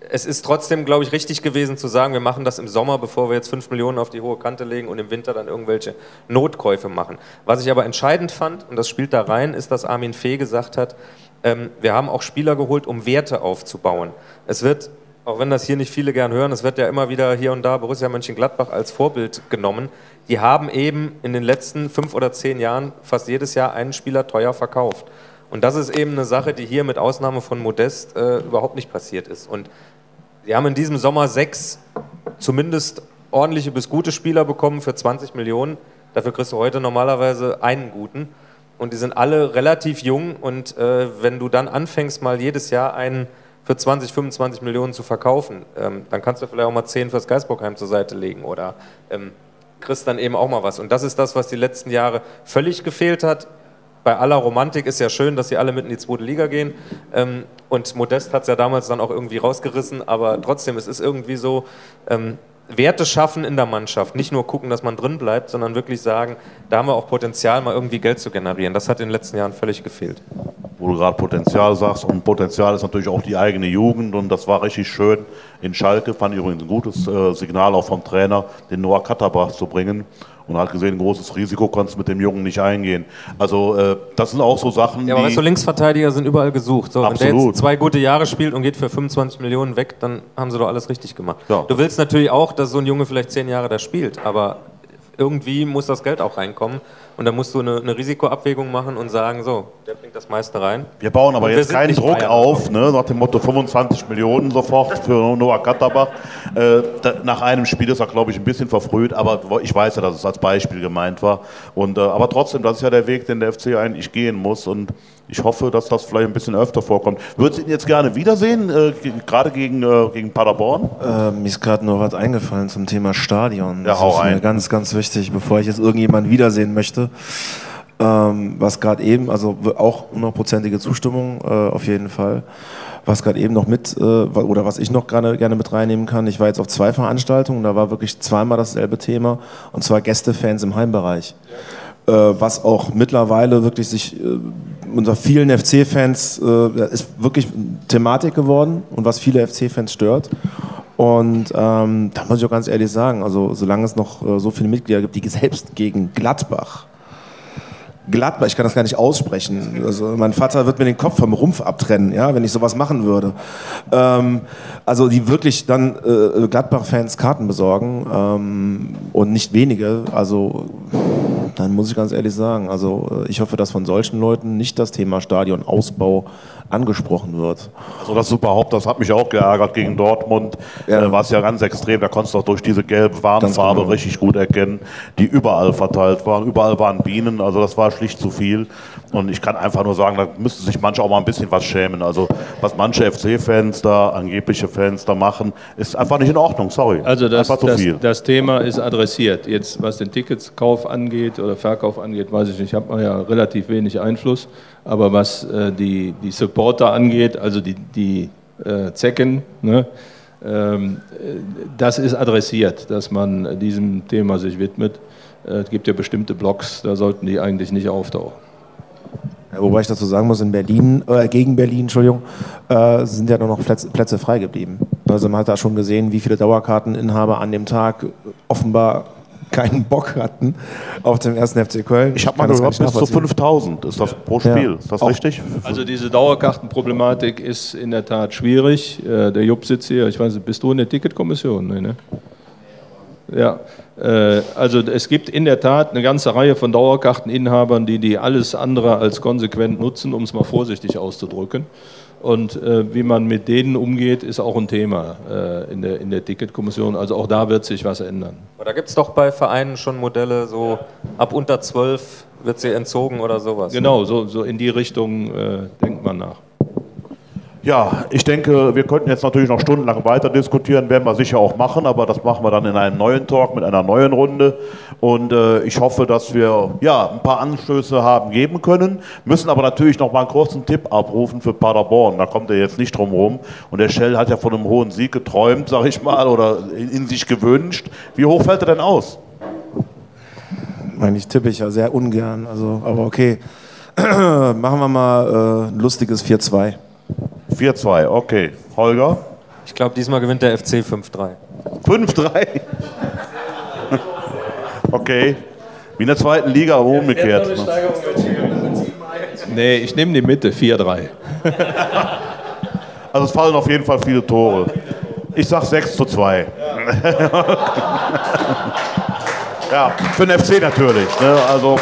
es ist trotzdem, glaube ich, richtig gewesen zu sagen, wir machen das im Sommer, bevor wir jetzt 5 Millionen auf die hohe Kante legen und im Winter dann irgendwelche Notkäufe machen. Was ich aber entscheidend fand, und das spielt da rein, ist, dass Armin Fee gesagt hat, ähm, wir haben auch Spieler geholt, um Werte aufzubauen. Es wird auch wenn das hier nicht viele gern hören, es wird ja immer wieder hier und da Borussia Mönchengladbach als Vorbild genommen. Die haben eben in den letzten fünf oder zehn Jahren fast jedes Jahr einen Spieler teuer verkauft. Und das ist eben eine Sache, die hier mit Ausnahme von Modest äh, überhaupt nicht passiert ist. Und sie haben in diesem Sommer sechs zumindest ordentliche bis gute Spieler bekommen für 20 Millionen. Dafür kriegst du heute normalerweise einen guten. Und die sind alle relativ jung. Und äh, wenn du dann anfängst, mal jedes Jahr einen für 20, 25 Millionen zu verkaufen, ähm, dann kannst du vielleicht auch mal 10 fürs Geisbockheim zur Seite legen oder ähm, kriegst dann eben auch mal was. Und das ist das, was die letzten Jahre völlig gefehlt hat. Bei aller Romantik ist ja schön, dass sie alle mit in die zweite Liga gehen. Ähm, und Modest hat es ja damals dann auch irgendwie rausgerissen, aber trotzdem, es ist irgendwie so, ähm, Werte schaffen in der Mannschaft. Nicht nur gucken, dass man drin bleibt, sondern wirklich sagen, da haben wir auch Potenzial, mal irgendwie Geld zu generieren. Das hat in den letzten Jahren völlig gefehlt. Wo du gerade Potenzial sagst und Potenzial ist natürlich auch die eigene Jugend und das war richtig schön in Schalke, fand ich übrigens ein gutes äh, Signal auch vom Trainer, den Noah Katterbach zu bringen und hat gesehen, ein großes Risiko konntest du mit dem Jungen nicht eingehen. Also äh, das sind auch so Sachen, Ja, aber weißt du, Linksverteidiger sind überall gesucht. So, wenn der jetzt zwei gute Jahre spielt und geht für 25 Millionen weg, dann haben sie doch alles richtig gemacht. Ja. Du willst natürlich auch, dass so ein Junge vielleicht zehn Jahre da spielt, aber irgendwie muss das Geld auch reinkommen. Und da musst du eine, eine Risikoabwägung machen und sagen, so, der bringt das meiste rein. Wir bauen aber Und jetzt keinen Druck Bayern. auf, ne, nach dem Motto 25 Millionen sofort für Noah Katterbach. Äh, da, nach einem Spiel ist er, glaube ich, ein bisschen verfrüht, aber ich weiß ja, dass es als Beispiel gemeint war. Und, äh, aber trotzdem, das ist ja der Weg, den der FC eigentlich gehen muss. Und ich hoffe, dass das vielleicht ein bisschen öfter vorkommt. Würdest du ihn jetzt gerne wiedersehen, äh, ge- gerade gegen, äh, gegen Paderborn? Äh, mir ist gerade noch was eingefallen zum Thema Stadion. Ja, Das hau ist mir rein. ganz, ganz wichtig, bevor ich jetzt irgendjemanden wiedersehen möchte. Ähm, was gerade eben, also auch hundertprozentige Zustimmung äh, auf jeden Fall. Was gerade eben noch mit, äh, oder was ich noch gerne, gerne mit reinnehmen kann, ich war jetzt auf zwei Veranstaltungen, da war wirklich zweimal dasselbe Thema, und zwar Gästefans im Heimbereich. Äh, was auch mittlerweile wirklich sich äh, unter vielen FC-Fans äh, ist wirklich Thematik geworden und was viele FC-Fans stört. Und ähm, da muss ich auch ganz ehrlich sagen, also solange es noch äh, so viele Mitglieder gibt, die selbst gegen Gladbach, Gladbach, ich kann das gar nicht aussprechen. Also mein Vater wird mir den Kopf vom Rumpf abtrennen, ja, wenn ich sowas machen würde. Ähm, also die wirklich dann äh, Gladbach-Fans Karten besorgen ähm, und nicht wenige. Also dann muss ich ganz ehrlich sagen, also äh, ich hoffe, dass von solchen Leuten nicht das Thema Stadionausbau angesprochen wird. Also das überhaupt, das hat mich auch geärgert gegen Dortmund. Ja. Äh, war es ja ganz extrem. Da konntest du auch durch diese gelbe Warnfarbe genau. richtig gut erkennen, die überall verteilt waren. Überall waren Bienen. Also das war schlicht zu viel. Und ich kann einfach nur sagen, da müsste sich manche auch mal ein bisschen was schämen. Also was manche FC-Fans da, angebliche Fans da machen, ist einfach nicht in Ordnung. Sorry. Also das, einfach zu das, viel. das Thema ist adressiert. Jetzt, was den Ticketskauf angeht oder Verkauf angeht, weiß ich nicht. Ich habe ja relativ wenig Einfluss. Aber was äh, die, die Supporter angeht, also die, die äh, Zecken, ne, ähm, äh, das ist adressiert, dass man diesem Thema sich widmet. Äh, Es gibt ja bestimmte Blogs, da sollten die eigentlich nicht auftauchen. Ja, wobei ich dazu sagen muss, in Berlin, äh, gegen Berlin, Entschuldigung, äh, sind ja nur noch Plätze, Plätze frei geblieben. Also man hat da schon gesehen, wie viele Dauerkarteninhaber an dem Tag offenbar keinen Bock hatten auf dem ersten FC Köln. ich habe mal gehört, bis zu nachvollziehen. 5000 ist das pro Spiel. Ist das Auch- richtig? Also diese Dauerkartenproblematik ist in der Tat schwierig. Äh, Der Jupp sitzt hier, ich weiß nicht, bist du in der Ticketkommission? Nee, ne? Ja, äh, also es gibt in der Tat eine ganze Reihe von Dauerkarteninhabern, die die alles andere als konsequent nutzen, um es mal vorsichtig auszudrücken. Und äh, wie man mit denen umgeht, ist auch ein Thema äh, in, der, in der Ticketkommission. Also auch da wird sich was ändern. Aber da gibt es doch bei Vereinen schon Modelle, so ab unter 12 wird sie entzogen oder sowas. Genau, so, so in die Richtung äh, denkt man nach. Ja, ich denke, wir könnten jetzt natürlich noch stundenlang weiter diskutieren, werden wir sicher auch machen, aber das machen wir dann in einem neuen Talk mit einer neuen Runde. Und äh, ich hoffe, dass wir ja, ein paar Anstöße haben geben können, müssen aber natürlich noch mal einen kurzen Tipp abrufen für Paderborn. Da kommt er jetzt nicht drum rum. Und der Shell hat ja von einem hohen Sieg geträumt, sag ich mal, oder in, in sich gewünscht. Wie hoch fällt er denn aus? Eigentlich tippe ich ja sehr ungern, also, aber okay. Machen wir mal äh, ein lustiges 4-2. 4-2, okay. Holger? Ich glaube, diesmal gewinnt der FC 5-3. 5-3? Okay. Wie in der zweiten Liga, aber umgekehrt. ne? Nee, ich nehme die Mitte, 4-3. Also es fallen auf jeden Fall viele Tore. Ich sag 6 zu 2. Ja, für den FC natürlich. Ne? Also,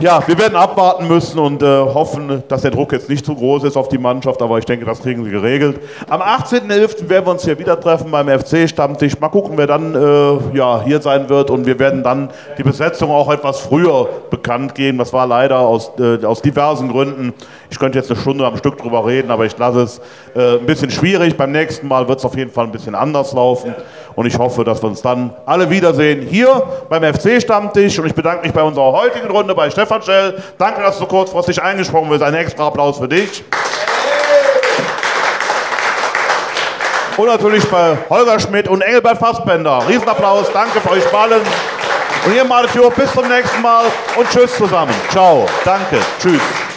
ja, wir werden abwarten müssen und äh, hoffen, dass der Druck jetzt nicht zu groß ist auf die Mannschaft, aber ich denke, das kriegen sie geregelt. Am 18.11. werden wir uns hier wieder treffen beim FC-Stammtisch. Mal gucken, wer dann äh, ja, hier sein wird und wir werden dann die Besetzung auch etwas früher bekannt geben. Das war leider aus, äh, aus diversen Gründen. Ich könnte jetzt eine Stunde am Stück drüber reden, aber ich lasse es äh, ein bisschen schwierig. Beim nächsten Mal wird es auf jeden Fall ein bisschen anders laufen. Und ich hoffe, dass wir uns dann alle wiedersehen hier beim FC-Stammtisch. Und ich bedanke mich bei unserer heutigen Runde bei Stefan Schell. Danke, dass du kurzfristig eingesprungen bist. Ein extra Applaus für dich. Und natürlich bei Holger Schmidt und Engelbert Fassbender. Riesenapplaus, danke für euch allen. Und hier Mario, bis zum nächsten Mal und tschüss zusammen. Ciao, danke, tschüss.